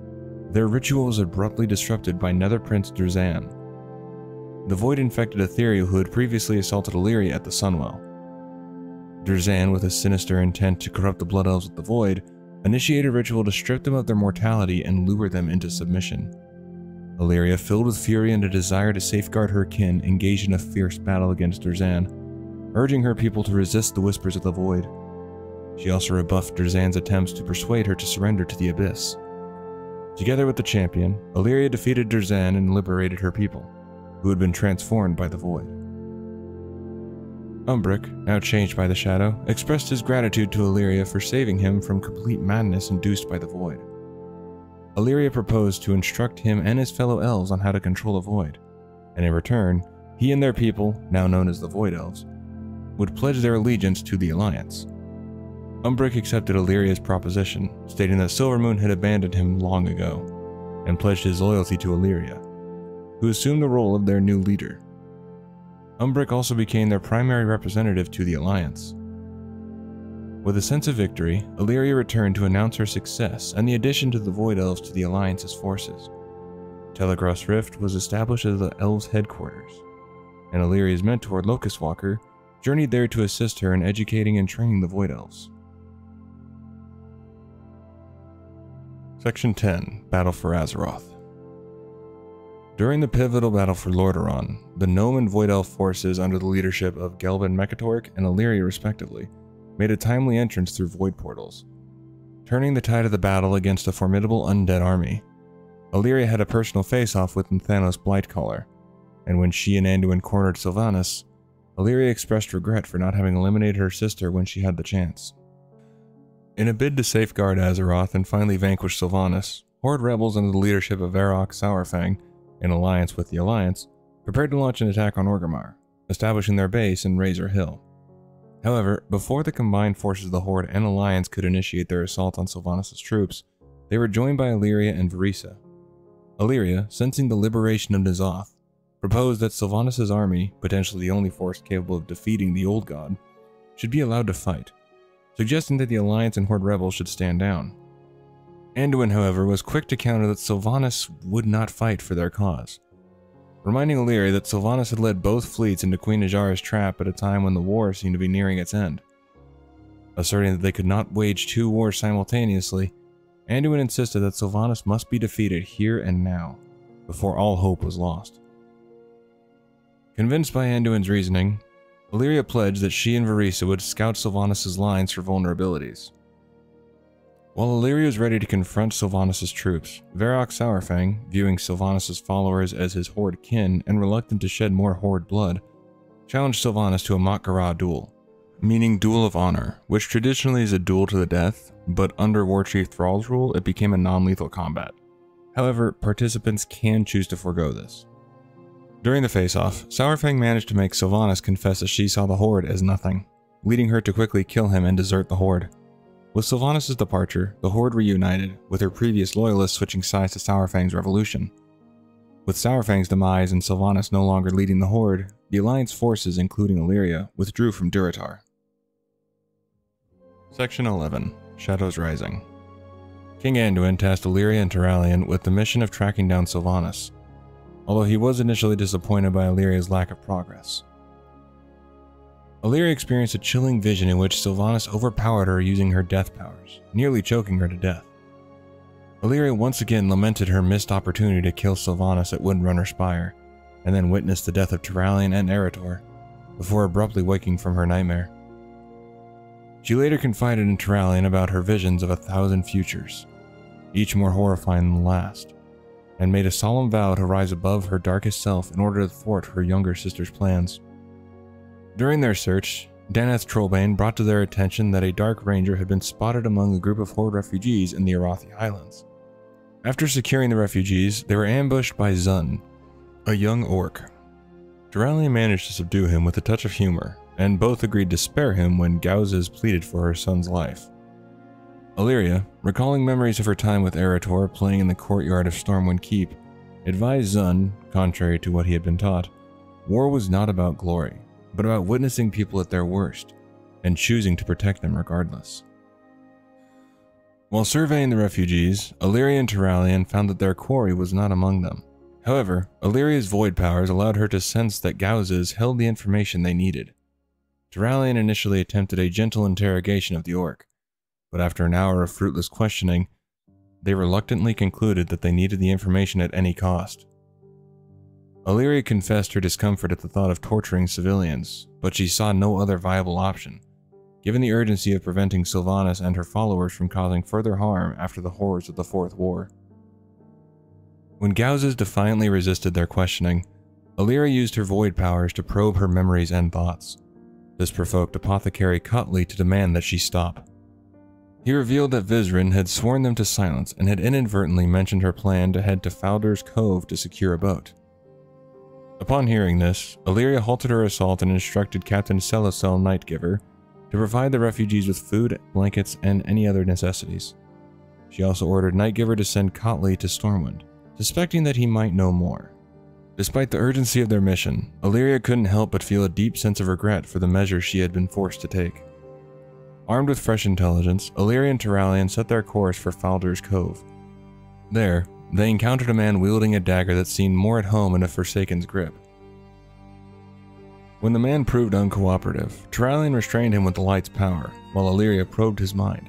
their ritual was abruptly disrupted by Nether Prince Durzan. The Void infected Ethereal who had previously assaulted Alleria at the Sunwell. Durzan, with a sinister intent to corrupt the Blood Elves with the Void, initiated a ritual to strip them of their mortality and lure them into submission. Alleria, filled with fury and a desire to safeguard her kin, engaged in a fierce battle against Durzan, urging her people to resist the whispers of the Void. She also rebuffed Durzan's attempts to persuade her to surrender to the Abyss. Together with the champion, Alleria defeated Durzan and liberated her people, who had been transformed by the Void. Umbric, now changed by the shadow, expressed his gratitude to Alleria for saving him from complete madness induced by the Void. Alleria proposed to instruct him and his fellow elves on how to control a Void, and in return, he and their people, now known as the Void Elves, would pledge their allegiance to the Alliance. Umbric accepted Alleria's proposition, stating that Silvermoon had abandoned him long ago, and pledged his loyalty to Alleria, who assumed the role of their new leader. Umbric also became their primary representative to the Alliance. With a sense of victory, Alleria returned to announce her success and the addition to the Void Elves to the Alliance's forces. Telogrus Rift was established as the Elves' headquarters, and Alleria's mentor, Locus-Walker, journeyed there to assist her in educating and training the Void Elves. Section 10 Battle for Azeroth during the pivotal battle for Lordaeron, the Gnome and Void Elf forces under the leadership of Gelbin Mekkatorque and Alleria respectively, made a timely entrance through void portals, turning the tide of the battle against a formidable undead army. Alleria had a personal face-off with Thanos Blightcaller, and when she and Anduin cornered Sylvanas, Alleria expressed regret for not having eliminated her sister when she had the chance. In a bid to safeguard Azeroth and finally vanquish Sylvanas, Horde rebels under the leadership of Varok Saurfang in alliance with the Alliance, prepared to launch an attack on Orgrimmar, establishing their base in Razor Hill. However, before the combined forces of the Horde and Alliance could initiate their assault on Sylvanas' troops, they were joined by Alleria and Vereesa. Alleria, sensing the liberation of N'Zoth, proposed that Sylvanas' army, potentially the only force capable of defeating the Old God, should be allowed to fight, suggesting that the Alliance and Horde rebels should stand down. Anduin, however, was quick to counter that Sylvanas would not fight for their cause, reminding Alleria that Sylvanas had led both fleets into Queen Najara's trap at a time when the war seemed to be nearing its end. Asserting that they could not wage two wars simultaneously, Anduin insisted that Sylvanas must be defeated here and now, before all hope was lost. Convinced by Anduin's reasoning, Alleria pledged that she and Vereesa would scout Sylvanas' lines for vulnerabilities, while Alleria was ready to confront Sylvanas' troops, Varok Saurfang, viewing Sylvanas' followers as his Horde kin and reluctant to shed more Horde blood, challenged Sylvanas to a Mak'gora duel, meaning Duel of Honor, which traditionally is a duel to the death, but under Warchief Thrall's rule it became a non-lethal combat. However, participants can choose to forego this. During the face-off, Saurfang managed to make Sylvanas confess that she saw the Horde as nothing, leading her to quickly kill him and desert the Horde. With Sylvanas' departure, the Horde reunited, with her previous loyalists switching sides to Saurfang's revolution. With Saurfang's demise and Sylvanas no longer leading the Horde, the Alliance forces, including Alleria, withdrew from Durotar. Section 11 Shadows Rising King Anduin tasked Alleria and Turalyon with the mission of tracking down Sylvanas, although he was initially disappointed by Alleria's lack of progress. Alleria experienced a chilling vision in which Sylvanas overpowered her using her death powers, nearly choking her to death. Alleria once again lamented her missed opportunity to kill Sylvanas at Windrunner Spire, and then witnessed the death of Turalyon and Arator, before abruptly waking from her nightmare. She later confided in Turalyon about her visions of a thousand futures, each more horrifying than the last, and made a solemn vow to rise above her darkest self in order to thwart her younger sister's plans. During their search, Danath Trollbane brought to their attention that a Dark Ranger had been spotted among a group of Horde refugees in the Arathi Highlands. After securing the refugees, they were ambushed by Zun, a young orc. Turalyon managed to subdue him with a touch of humor, and both agreed to spare him when Gauzes pleaded for her son's life. Alleria, recalling memories of her time with Arator playing in the courtyard of Stormwind Keep, advised Zun, contrary to what he had been taught, war was not about glory, but about witnessing people at their worst and choosing to protect them regardless. While surveying the refugees, Alleria and Turalyon found that their quarry was not among them. However, Alleria's void powers allowed her to sense that Gauzes held the information they needed. Turalyon initially attempted a gentle interrogation of the orc, but after an hour of fruitless questioning, they reluctantly concluded that they needed the information at any cost. Alleria confessed her discomfort at the thought of torturing civilians, but she saw no other viable option, given the urgency of preventing Sylvanas and her followers from causing further harm after the horrors of the Fourth War. When Gauzes defiantly resisted their questioning, Alleria used her void powers to probe her memories and thoughts. This provoked Apothecary Cutley to demand that she stop. He revealed that Vizrin had sworn them to silence and had inadvertently mentioned her plan to head to Faldir's Cove to secure a boat. Upon hearing this, Alleria halted her assault and instructed Captain Celicel Nightgiver to provide the refugees with food, blankets, and any other necessities. She also ordered Nightgiver to send Cottley to Stormwind, suspecting that he might know more. Despite the urgency of their mission, Alleria couldn't help but feel a deep sense of regret for the measures she had been forced to take. Armed with fresh intelligence, Alleria and Turalyon set their course for Faldir's Cove. There, they encountered a man wielding a dagger that seemed more at home in a Forsaken's grip. When the man proved uncooperative, Turalyon restrained him with the light's power, while Alleria probed his mind.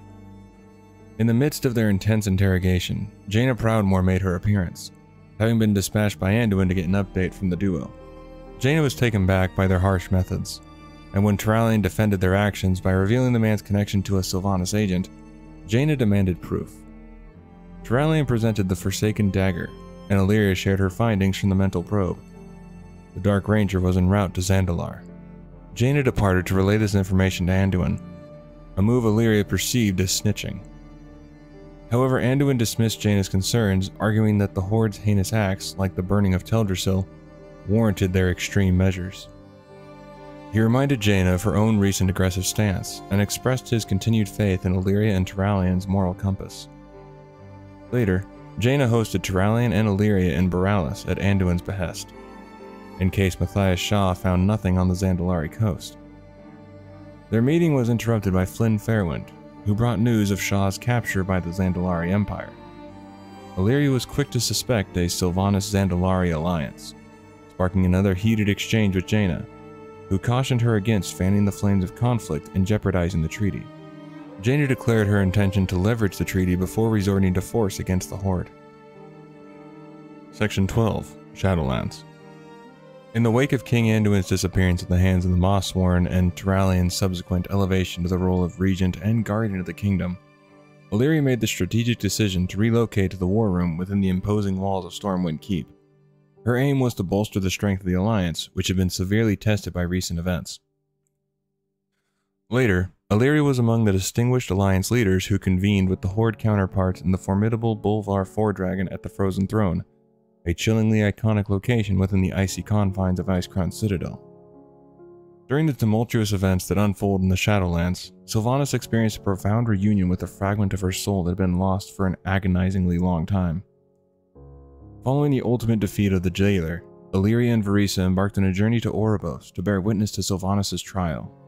In the midst of their intense interrogation, Jaina Proudmoore made her appearance, having been dispatched by Anduin to get an update from the duo. Jaina was taken back by their harsh methods, and when Turalyon defended their actions by revealing the man's connection to a Sylvanas agent, Jaina demanded proof. Turalyon presented the Forsaken Dagger, and Alleria shared her findings from the mental probe. The Dark Ranger was en route to Zandalar. Jaina departed to relay this information to Anduin, a move Alleria perceived as snitching. However, Anduin dismissed Jaina's concerns, arguing that the Horde's heinous acts, like the burning of Teldrassil, warranted their extreme measures. He reminded Jaina of her own recent aggressive stance, and expressed his continued faith in Alleria and Turalyon's moral compass. Later, Jaina hosted Turalyon and Alleria in Boralus at Anduin's behest, in case Matthias Shaw found nothing on the Zandalari coast. Their meeting was interrupted by Flynn Fairwind, who brought news of Shaw's capture by the Zandalari Empire. Alleria was quick to suspect a Sylvanas Zandalari alliance, sparking another heated exchange with Jaina, who cautioned her against fanning the flames of conflict and jeopardizing the treaty. Jaina declared her intention to leverage the treaty before resorting to force against the Horde. Section 12 Shadowlands In the wake of King Anduin's disappearance at the hands of the Mawsworn and Turalyon's subsequent elevation to the role of regent and guardian of the kingdom, Alleria made the strategic decision to relocate to the War Room within the imposing walls of Stormwind Keep. Her aim was to bolster the strength of the Alliance, which had been severely tested by recent events. Later, Alleria was among the distinguished Alliance leaders who convened with the Horde counterparts in the formidable Bolvar Fordragon at the Frozen Throne, a chillingly iconic location within the icy confines of Icecrown Citadel. During the tumultuous events that unfold in the Shadowlands, Sylvanas experienced a profound reunion with a fragment of her soul that had been lost for an agonizingly long time. Following the ultimate defeat of the Jailer, Alleria and Vereesa embarked on a journey to Oribos to bear witness to Sylvanas' trial.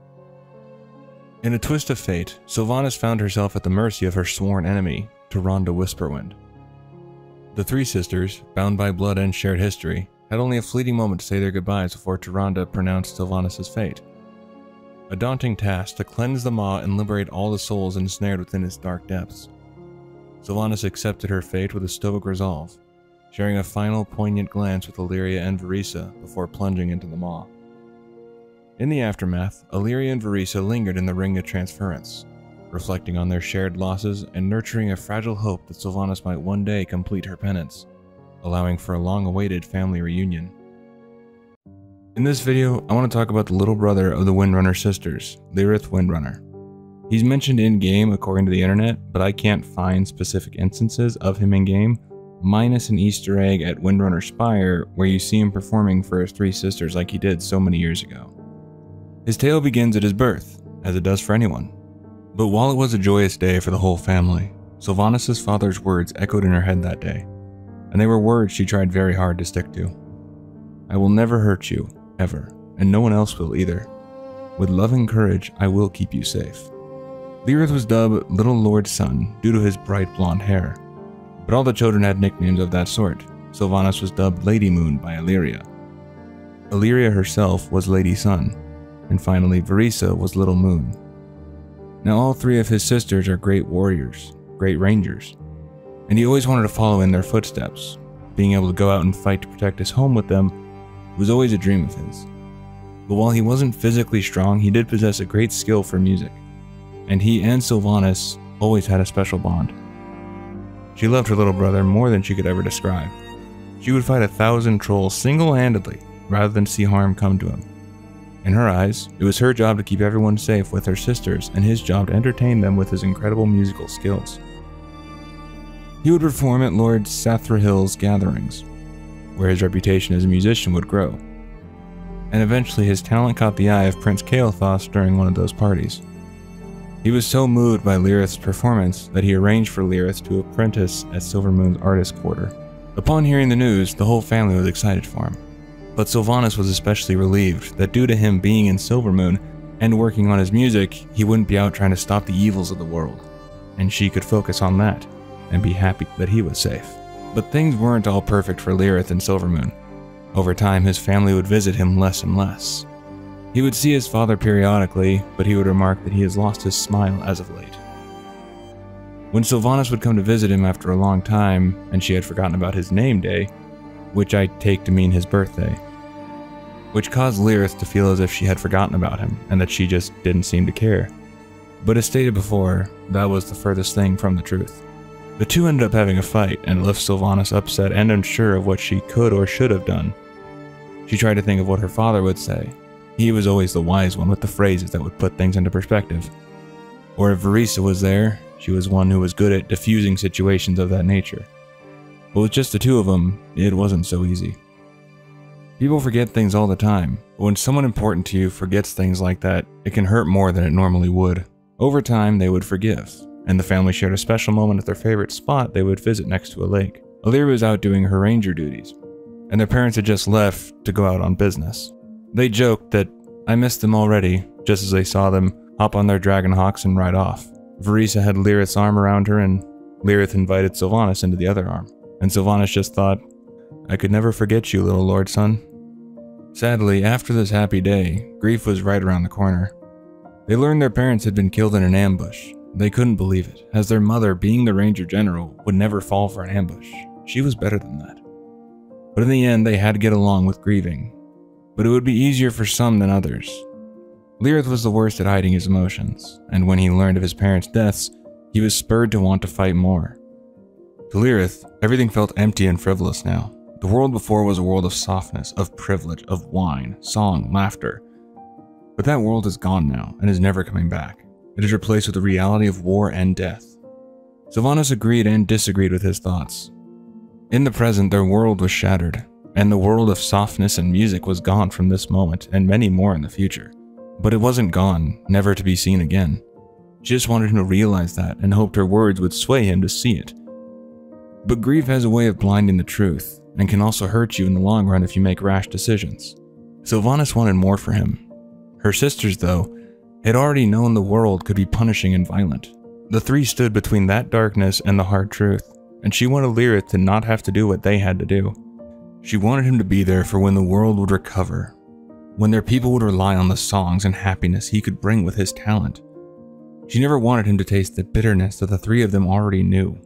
In a twist of fate, Sylvanas found herself at the mercy of her sworn enemy, Tyrande Whisperwind. The three sisters, bound by blood and shared history, had only a fleeting moment to say their goodbyes before Tyrande pronounced Sylvanas' fate. A daunting task to cleanse the Maw and liberate all the souls ensnared within its dark depths. Sylvanas accepted her fate with a stoic resolve, sharing a final poignant glance with Alleria and Vereesa before plunging into the Maw. In the aftermath, Alleria and Vereesa lingered in the Ring of Transference, reflecting on their shared losses and nurturing a fragile hope that Sylvanas might one day complete her penance allowing for a long-awaited family reunion. In this video, I want to talk about the little brother of the Windrunner sisters, Lirath Windrunner. He's mentioned in-game according to the internet, but I can't find specific instances of him in-game, minus an easter egg at Windrunner Spire where you see him performing for his three sisters like he did so many years ago. His tale begins at his birth, as it does for anyone. But while it was a joyous day for the whole family, Sylvanas' father's words echoed in her head that day and they were words she tried very hard to stick to. I will never hurt you, ever, and no one else will either. With love and courage, I will keep you safe. Lirath was dubbed Little Lord's Sun due to his bright blonde hair, but all the children had nicknames of that sort. Sylvanas was dubbed Lady Moon by Alleria. Alleria herself was Lady Sun, and finally Vereesa was Little Moon. Now all three of his sisters are great warriors, great rangers, and he always wanted to follow in their footsteps. Being able to go out and fight to protect his home with them was always a dream of his. But while he wasn't physically strong, he did possess a great skill for music, and he and Sylvanas always had a special bond. She loved her little brother more than she could ever describe. She would fight a thousand trolls single-handedly rather than see harm come to him. In her eyes, it was her job to keep everyone safe with her sisters and his job to entertain them with his incredible musical skills. He would perform at Lord Sathrahil's gatherings, where his reputation as a musician would grow. And eventually his talent caught the eye of Prince Kael'thas during one of those parties. He was so moved by Lirath's performance that he arranged for Lirath to apprentice at Silvermoon's artist quarter. Upon hearing the news, the whole family was excited for him. But Sylvanas was especially relieved that due to him being in Silvermoon and working on his music, he wouldn't be out trying to stop the evils of the world, and she could focus on that and be happy that he was safe. But things weren't all perfect for Lirath and Silvermoon. Over time, his family would visit him less and less. He would see his father periodically, but he would remark that he has lost his smile as of late. When Sylvanas would come to visit him after a long time, and she had forgotten about his name day, which I take to mean his birthday, which caused Lirath to feel as if she had forgotten about him, and that she just didn't seem to care. But as stated before, that was the furthest thing from the truth. The two ended up having a fight and left Sylvanas upset and unsure of what she could or should have done. She tried to think of what her father would say. He was always the wise one with the phrases that would put things into perspective. Or if Vereesa was there, she was one who was good at diffusing situations of that nature. But with just the two of them, it wasn't so easy. People forget things all the time, but when someone important to you forgets things like that, it can hurt more than it normally would. Over time, they would forgive, and the family shared a special moment at their favorite spot they would visit next to a lake. Alleria was out doing her ranger duties, and their parents had just left to go out on business. They joked that I missed them already, just as they saw them hop on their dragon hawks and ride off. Vereesa had Lirath's arm around her, and Lirath invited Sylvanas into the other arm. And Sylvanas just thought, I could never forget you, little lord son. Sadly, after this happy day, grief was right around the corner. They learned their parents had been killed in an ambush, they couldn't believe it, as their mother, being the Ranger General, would never fall for an ambush. She was better than that. But in the end, they had to get along with grieving. But it would be easier for some than others. Lirath was the worst at hiding his emotions, and when he learned of his parents' deaths, he was spurred to want to fight more. To Lirath, everything felt empty and frivolous now. The world before was a world of softness, of privilege, of wine, song, laughter. But that world is gone now and is never coming back. It is replaced with the reality of war and death. Sylvanas agreed and disagreed with his thoughts. In the present, their world was shattered, and the world of softness and music was gone from this moment and many more in the future. But it wasn't gone, never to be seen again. She just wanted him to realize that and hoped her words would sway him to see it. But grief has a way of blinding the truth and can also hurt you in the long run if you make rash decisions. Sylvanas wanted more for him. Her sisters, though, had already known the world could be punishing and violent. The three stood between that darkness and the hard truth, and she wanted Lirath to not have to do what they had to do. She wanted him to be there for when the world would recover, when their people would rely on the songs and happiness he could bring with his talent. She never wanted him to taste the bitterness that the three of them already knew.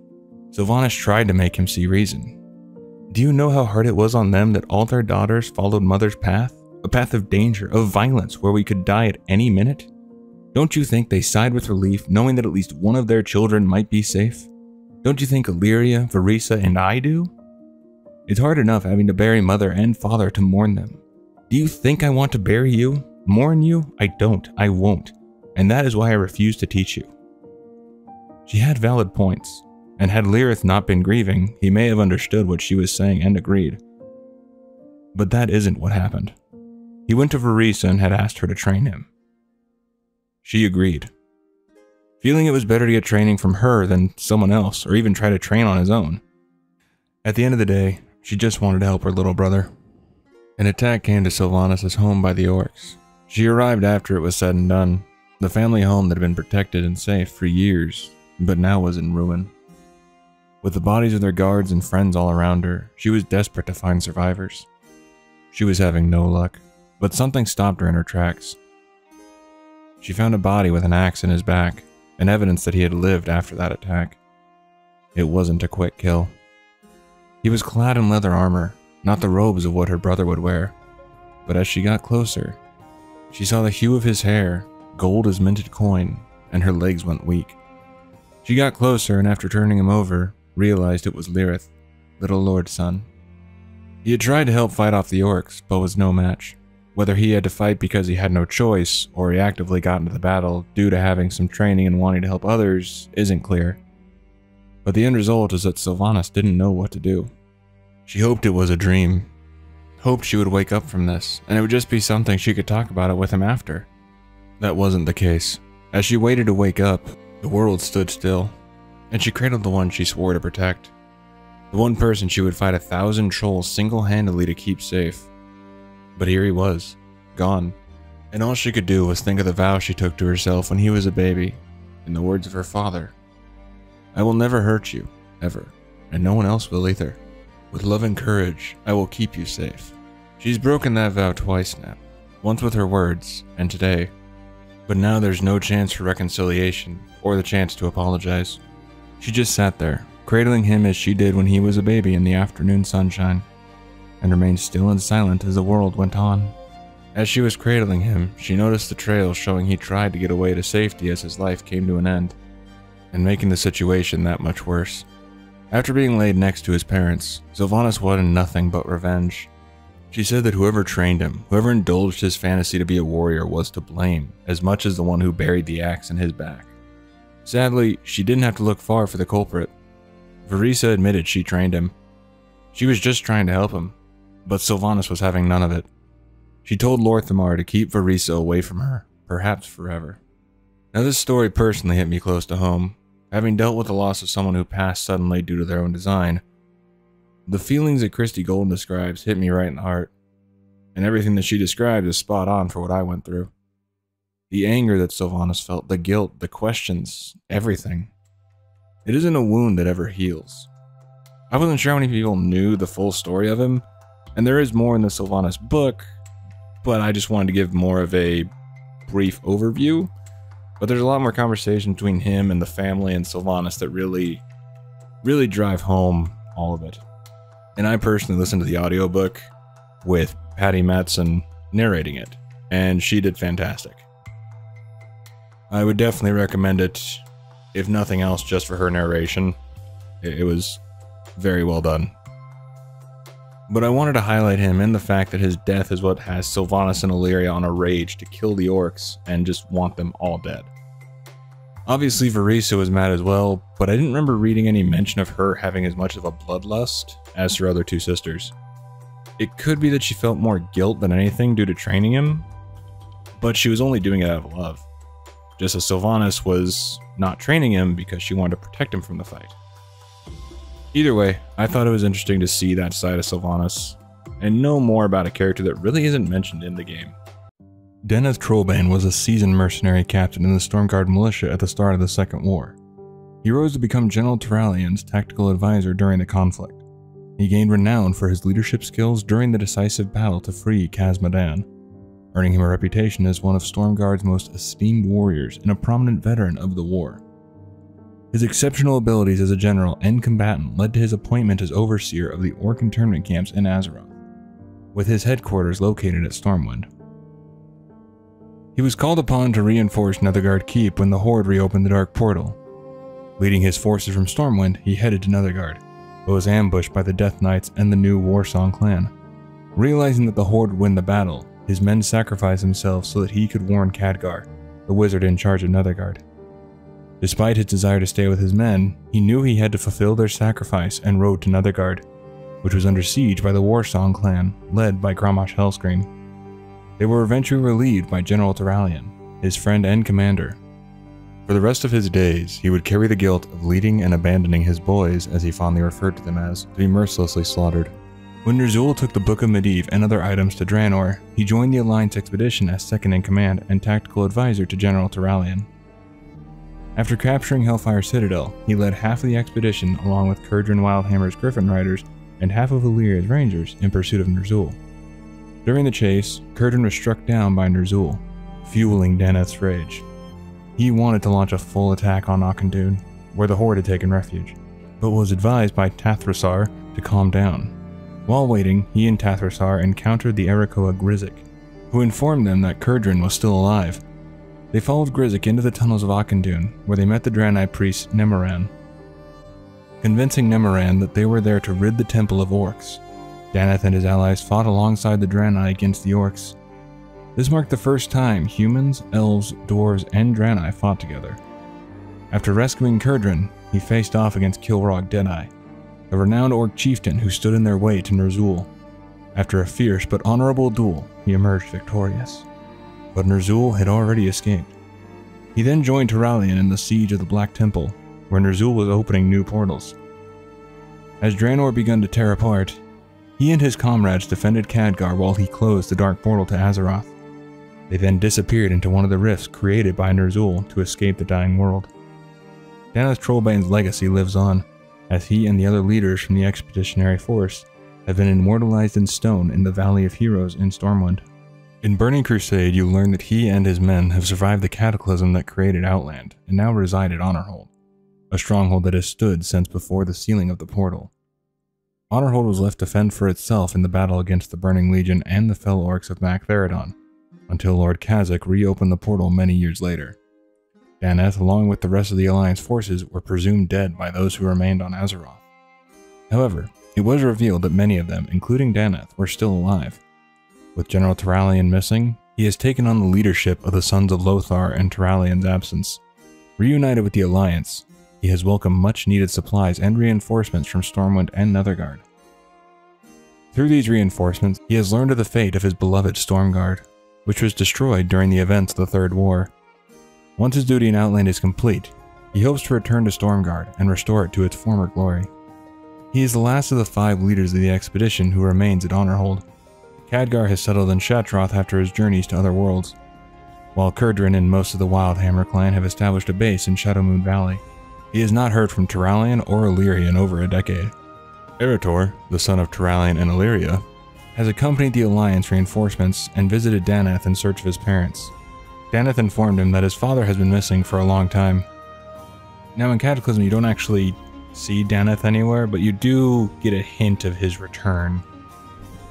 Sylvanas tried to make him see reason. Do you know how hard it was on them that all their daughters followed Mother's path? A path of danger, of violence, where we could die at any minute? Don't you think they sighed with relief knowing that at least one of their children might be safe? Don't you think Alleria, Vereesa, and I do? It's hard enough having to bury mother and father to mourn them. Do you think I want to bury you? Mourn you? I don't. I won't. And that is why I refuse to teach you. She had valid points, and had Lirath not been grieving, he may have understood what she was saying and agreed. But that isn't what happened. He went to Vereesa and had asked her to train him. She agreed, feeling it was better to get training from her than someone else, or even try to train on his own. At the end of the day, she just wanted to help her little brother. An attack came to Sylvanas' home by the orcs. She arrived after it was said and done. The family home that had been protected and safe for years, but now was in ruin. With the bodies of their guards and friends all around her, she was desperate to find survivors. She was having no luck, but something stopped her in her tracks. She found a body with an axe in his back, and evidence that he had lived after that attack. It wasn't a quick kill. He was clad in leather armor, not the robes of what her brother would wear. But as she got closer, she saw the hue of his hair, gold as minted coin, and her legs went weak. She got closer and after turning him over, realized it was Lirath, little Lord's son. He had tried to help fight off the orcs, but was no match. Whether he had to fight because he had no choice, or he actively got into the battle due to having some training and wanting to help others, isn't clear. But the end result is that Sylvanas didn't know what to do. She hoped it was a dream. Hoped she would wake up from this, and it would just be something she could talk about it with him after. That wasn't the case. As she waited to wake up, the world stood still, and she cradled the one she swore to protect. The one person she would fight a thousand trolls single-handedly to keep safe. But here he was, gone. And all she could do was think of the vow she took to herself when he was a baby, in the words of her father. I will never hurt you, ever, and no one else will either. With love and courage, I will keep you safe. She's broken that vow twice now, once with her words, and today. But now there's no chance for reconciliation, or the chance to apologize. She just sat there, cradling him as she did when he was a baby in the afternoon sunshine and remained still and silent as the world went on. As she was cradling him, she noticed the trail showing he tried to get away to safety as his life came to an end, and making the situation that much worse. After being laid next to his parents, Sylvanas wanted nothing but revenge. She said that whoever trained him, whoever indulged his fantasy to be a warrior, was to blame, as much as the one who buried the axe in his back. Sadly, she didn't have to look far for the culprit. Vereesa admitted she trained him. She was just trying to help him, but Sylvanas was having none of it. She told Lor'themar to keep Vereesa away from her, perhaps forever. Now this story personally hit me close to home, having dealt with the loss of someone who passed suddenly due to their own design. The feelings that Christie Golden describes hit me right in the heart, and everything that she described is spot on for what I went through. The anger that Sylvanas felt, the guilt, the questions, everything. It isn't a wound that ever heals. I wasn't sure how many people knew the full story of him, and there is more in the Sylvanas book, but I just wanted to give more of a brief overview. But there's a lot more conversation between him and the family and Sylvanas that really, really drive home all of it. And I personally listened to the audiobook with Patty Mattson narrating it, and she did fantastic. I would definitely recommend it, if nothing else, just for her narration. It was very well done. But I wanted to highlight him and the fact that his death is what has Sylvanas and Alleria on a rage to kill the orcs and just want them all dead. Obviously, Vereesa was mad as well, but I didn't remember reading any mention of her having as much of a bloodlust as her other two sisters. It could be that she felt more guilt than anything due to training him, but she was only doing it out of love. Just as Sylvanas was not training him because she wanted to protect him from the fight. Either way, I thought it was interesting to see that side of Sylvanas and know more about a character that really isn't mentioned in the game. Danath Trollbane was a seasoned mercenary captain in the Stromgarde militia at the start of the Second War. He rose to become General Turalyon's tactical advisor during the conflict. He gained renown for his leadership skills during the decisive battle to free Khaz-Modan, earning him a reputation as one of Stromgarde's most esteemed warriors and a prominent veteran of the war. His exceptional abilities as a general and combatant led to his appointment as overseer of the Orc internment camps in Azeroth, with his headquarters located at Stormwind. He was called upon to reinforce Nethergarde Keep when the Horde reopened the Dark Portal. Leading his forces from Stormwind, he headed to Nethergarde, but was ambushed by the Death Knights and the new Warsong clan. Realizing that the Horde would win the battle, his men sacrificed themselves so that he could warn Khadgar, the wizard in charge of Nethergarde. Despite his desire to stay with his men, he knew he had to fulfill their sacrifice and rode to Nethergarde, which was under siege by the Warsong clan, led by Grommash Hellscream. They were eventually relieved by General Turalyon, his friend and commander. For the rest of his days, he would carry the guilt of leading and abandoning his boys, as he fondly referred to them as, to be mercilessly slaughtered. When Ner'zhul took the Book of Medivh and other items to Draenor, he joined the Alliance expedition as second in command and tactical advisor to General Turalyon. After capturing Hellfire Citadel, he led half of the expedition along with Kurdran Wildhammer's Griffin Riders and half of Alleria's Rangers in pursuit of Ner'zhul. During the chase, Kurdran was struck down by Ner'zhul, fueling Danath's rage. He wanted to launch a full attack on Auchindoun, where the Horde had taken refuge, but was advised by Tathrasar to calm down. While waiting, he and Tathrasar encountered the Arakkoa Grizik, who informed them that Kurdran was still alive they followed Grizik into the tunnels of Auchindoun, where they met the Draenei priest Nemoran. Convincing Nemoran that they were there to rid the temple of orcs, Danath and his allies fought alongside the Draenei against the orcs. This marked the first time humans, elves, dwarves, and Draenei fought together. After rescuing Kurdran, he faced off against Kilrogg Deadeye, a renowned orc chieftain who stood in their way to Ner'zhul. After a fierce but honorable duel, he emerged victorious but Ner'zhul had already escaped. He then joined Turalyon in the siege of the Black Temple, where Ner'zhul was opening new portals. As Draenor began to tear apart, he and his comrades defended Khadgar while he closed the dark portal to Azeroth. They then disappeared into one of the rifts created by Ner'zhul to escape the dying world. Danath Trollbane's legacy lives on, as he and the other leaders from the expeditionary force have been immortalized in stone in the Valley of Heroes in Stormwind. In Burning Crusade, you learn that he and his men have survived the cataclysm that created Outland, and now reside at Honorhold, a stronghold that has stood since before the sealing of the portal. Honorhold was left to fend for itself in the battle against the Burning Legion and the fell Orcs of Magtheridon, until Lord Kazzak reopened the portal many years later. Danath, along with the rest of the Alliance forces, were presumed dead by those who remained on Azeroth. However, it was revealed that many of them, including Danath, were still alive, with General Turalyon missing, he has taken on the leadership of the Sons of Lothar in Turalyon's absence. Reunited with the Alliance, he has welcomed much needed supplies and reinforcements from Stormwind and Nethergarde. Through these reinforcements, he has learned of the fate of his beloved Stromgarde, which was destroyed during the events of the Third War. Once his duty in Outland is complete, he hopes to return to Stromgarde and restore it to its former glory. He is the last of the five leaders of the expedition who remains at Honorhold, Khadgar has settled in Shattrath after his journeys to other worlds, while Kurdran and most of the Wildhammer clan have established a base in Shadowmoon Valley. He has not heard from Turalyon or Alleria in over a decade. Arator, the son of Turalyon and Alleria, has accompanied the Alliance reinforcements and visited Danath in search of his parents. Danath informed him that his father has been missing for a long time. Now in Cataclysm you don't actually see Danath anywhere, but you do get a hint of his return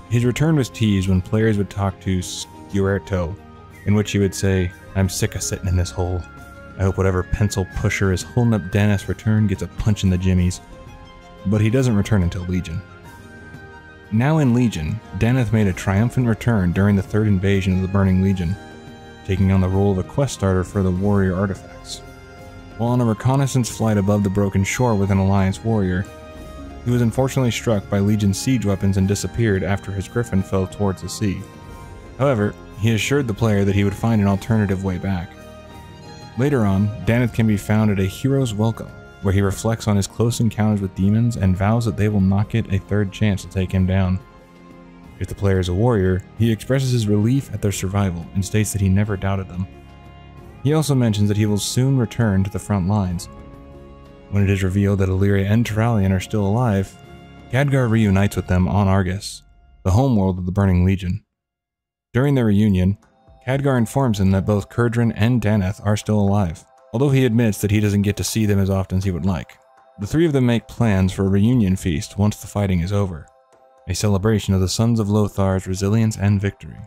his return was teased when players would talk to Sciuerto, in which he would say, I'm sick of sitting in this hole. I hope whatever pencil pusher is holding up Danath's return gets a punch in the jimmies. But he doesn't return until Legion. Now in Legion, Danath made a triumphant return during the third invasion of the Burning Legion, taking on the role of a quest starter for the warrior artifacts. While on a reconnaissance flight above the broken shore with an Alliance warrior, he was unfortunately struck by Legion siege weapons and disappeared after his griffin fell towards the sea. However, he assured the player that he would find an alternative way back. Later on, Danath can be found at a hero's welcome, where he reflects on his close encounters with demons and vows that they will not get a third chance to take him down. If the player is a warrior, he expresses his relief at their survival and states that he never doubted them. He also mentions that he will soon return to the front lines. When it is revealed that Alleria and Turalyon are still alive, Khadgar reunites with them on Argus, the homeworld of the Burning Legion. During their reunion, Khadgar informs him that both Kurdran and Danath are still alive, although he admits that he doesn't get to see them as often as he would like. The three of them make plans for a reunion feast once the fighting is over, a celebration of the Sons of Lothar's resilience and victory.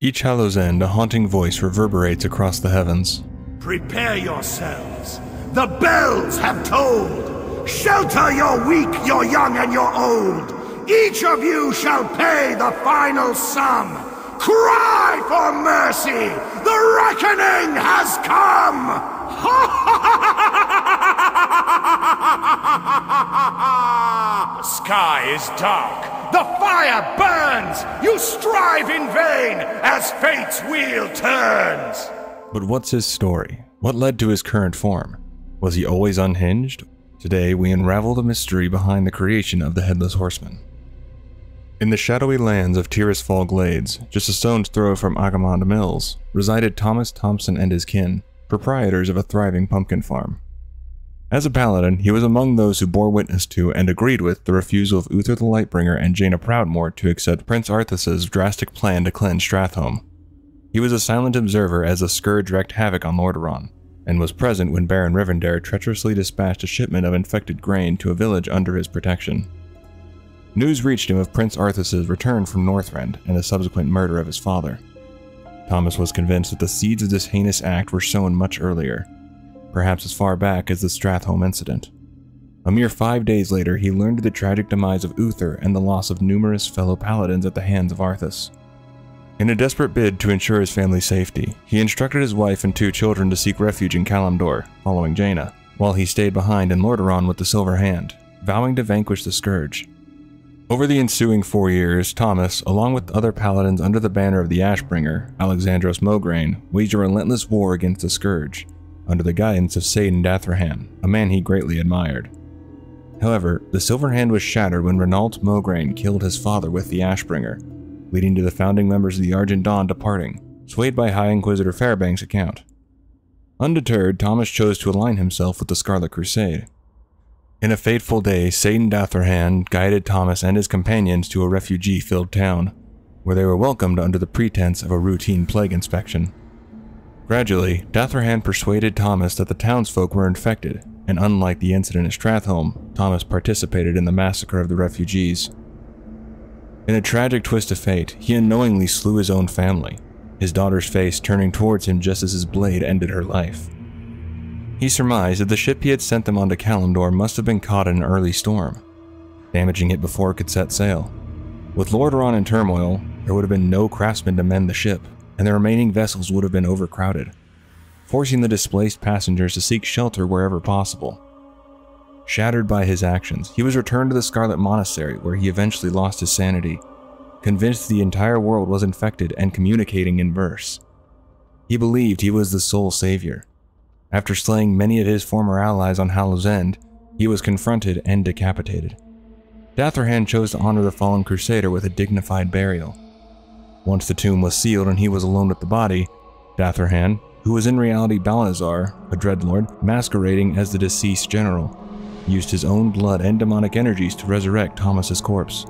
Each Hallow's End, a haunting voice reverberates across the heavens. Prepare yourselves. The bells have tolled. Shelter your weak, your young, and your old. Each of you shall pay the final sum. Cry for mercy! The reckoning has come! the sky is dark. The fire burns! You strive in vain as fate's wheel turns! But what's his story? What led to his current form? Was he always unhinged? Today, we unravel the mystery behind the creation of the Headless Horseman. In the shadowy lands of Tirisfal Glades, just a stone's throw from Agamand Mills, resided Thomas Thompson and his kin, proprietors of a thriving pumpkin farm. As a paladin, he was among those who bore witness to and agreed with the refusal of Uther the Lightbringer and Jaina Proudmoore to accept Prince Arthas's drastic plan to cleanse Stratholme. He was a silent observer as the Scourge wreaked havoc on Lordaeron, and was present when Baron Rivendare treacherously dispatched a shipment of infected grain to a village under his protection. News reached him of Prince Arthas's return from Northrend and the subsequent murder of his father. Thomas was convinced that the seeds of this heinous act were sown much earlier, perhaps as far back as the Stratholme incident. A mere five days later, he learned of the tragic demise of Uther and the loss of numerous fellow paladins at the hands of Arthas. In a desperate bid to ensure his family's safety, he instructed his wife and two children to seek refuge in Kalimdor, following Jaina, while he stayed behind in Lordaeron with the Silver Hand, vowing to vanquish the Scourge. Over the ensuing four years, Thomas, along with other paladins under the banner of the Ashbringer, Alexandros Mograine, waged a relentless war against the Scourge, under the guidance of Saidan Dathrohan, a man he greatly admired. However, the Silver Hand was shattered when Renault Mograine killed his father with the Ashbringer, leading to the founding members of the Argent Dawn departing, swayed by High Inquisitor Fairbank's account. Undeterred, Thomas chose to align himself with the Scarlet Crusade. In a fateful day, Saidan Dathrohan guided Thomas and his companions to a refugee-filled town, where they were welcomed under the pretense of a routine plague inspection. Gradually, Dathrohan persuaded Thomas that the townsfolk were infected, and unlike the incident at Stratholme, Thomas participated in the massacre of the refugees. In a tragic twist of fate, he unknowingly slew his own family, his daughter's face turning towards him just as his blade ended her life. He surmised that the ship he had sent them onto Kalimdor must have been caught in an early storm, damaging it before it could set sail. With Lordaeron in turmoil, there would have been no craftsmen to mend the ship, and the remaining vessels would have been overcrowded, forcing the displaced passengers to seek shelter wherever possible. Shattered by his actions, he was returned to the Scarlet Monastery where he eventually lost his sanity, convinced the entire world was infected and communicating in verse. He believed he was the sole savior. After slaying many of his former allies on Hallow's End, he was confronted and decapitated. Dathrohan chose to honor the fallen crusader with a dignified burial, once the tomb was sealed and he was alone with the body, Dathrohan, who was in reality Balnazzar, a dreadlord masquerading as the deceased general, used his own blood and demonic energies to resurrect Thomas's corpse,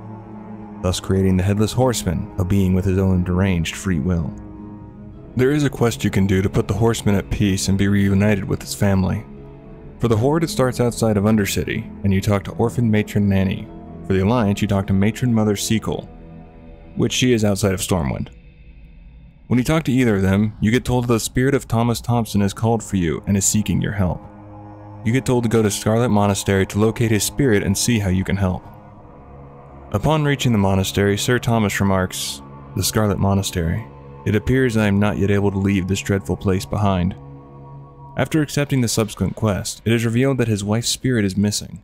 thus creating the Headless Horseman, a being with his own deranged free will. There is a quest you can do to put the horseman at peace and be reunited with his family. For the Horde, it starts outside of Undercity, and you talk to Orphan Matron Nanny. For the Alliance, you talk to Matron Mother Sequel, which she is outside of Stormwind. When you talk to either of them, you get told that the spirit of Thomas Thompson has called for you and is seeking your help. You get told to go to Scarlet Monastery to locate his spirit and see how you can help. Upon reaching the monastery, Sir Thomas remarks, The Scarlet Monastery. It appears I am not yet able to leave this dreadful place behind. After accepting the subsequent quest, it is revealed that his wife's spirit is missing.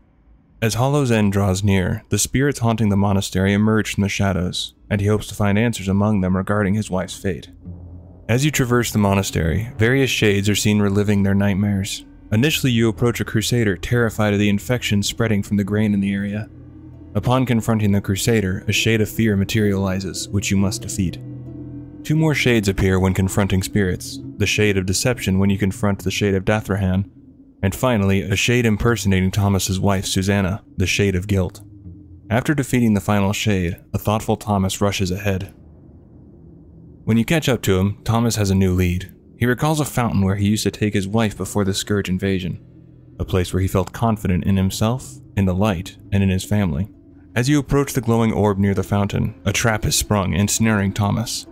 As Hallow's end draws near, the spirits haunting the monastery emerge from the shadows, and he hopes to find answers among them regarding his wife's fate. As you traverse the monastery, various shades are seen reliving their nightmares. Initially, you approach a crusader terrified of the infection spreading from the grain in the area. Upon confronting the crusader, a shade of fear materializes, which you must defeat. Two more shades appear when confronting spirits the shade of deception when you confront the shade of Dathrohan, and finally, a shade impersonating Thomas's wife, Susanna, the shade of guilt. After defeating the final shade, a thoughtful Thomas rushes ahead. When you catch up to him, Thomas has a new lead. He recalls a fountain where he used to take his wife before the Scourge invasion, a place where he felt confident in himself, in the light, and in his family. As you approach the glowing orb near the fountain, a trap is sprung, ensnaring Thomas.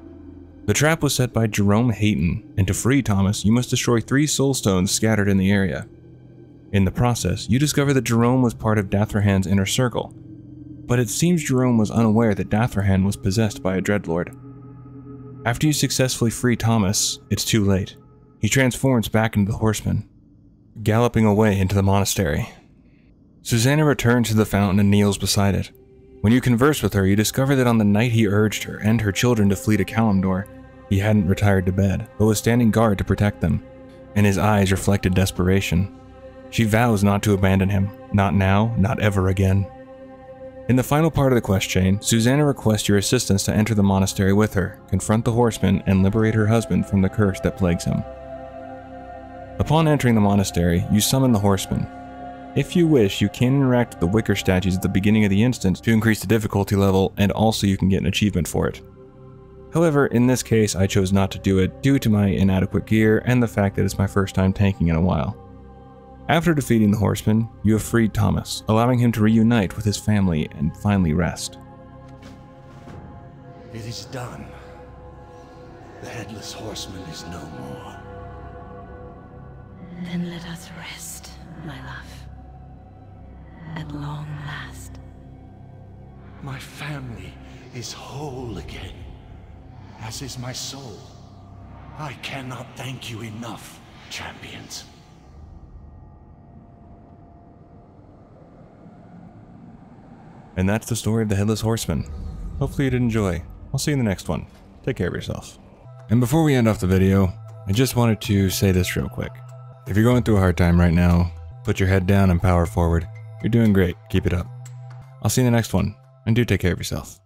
The trap was set by Jerome Hayton, and to free Thomas, you must destroy three soul stones scattered in the area. In the process, you discover that Jerome was part of Dathrohan's inner circle, but it seems Jerome was unaware that Dathrohan was possessed by a dreadlord. After you successfully free Thomas, it's too late. He transforms back into the horseman, galloping away into the monastery. Susanna returns to the fountain and kneels beside it. When you converse with her, you discover that on the night he urged her and her children to flee to Kalimdor, he hadn't retired to bed, but was standing guard to protect them, and his eyes reflected desperation. She vows not to abandon him, not now, not ever again. In the final part of the quest chain, Susanna requests your assistance to enter the monastery with her, confront the horseman, and liberate her husband from the curse that plagues him. Upon entering the monastery, you summon the horseman, if you wish, you can interact with the wicker statues at the beginning of the instance to increase the difficulty level, and also you can get an achievement for it. However, in this case, I chose not to do it due to my inadequate gear and the fact that it's my first time tanking in a while. After defeating the horseman, you have freed Thomas, allowing him to reunite with his family and finally rest. It is done. The Headless Horseman is no more. Then let us rest, my love at long last. My family is whole again, as is my soul. I cannot thank you enough, champions. And that's the story of the Headless Horseman. Hopefully you did enjoy. I'll see you in the next one. Take care of yourself. And before we end off the video, I just wanted to say this real quick. If you're going through a hard time right now, put your head down and power forward. You're doing great. Keep it up. I'll see you in the next one, and do take care of yourself.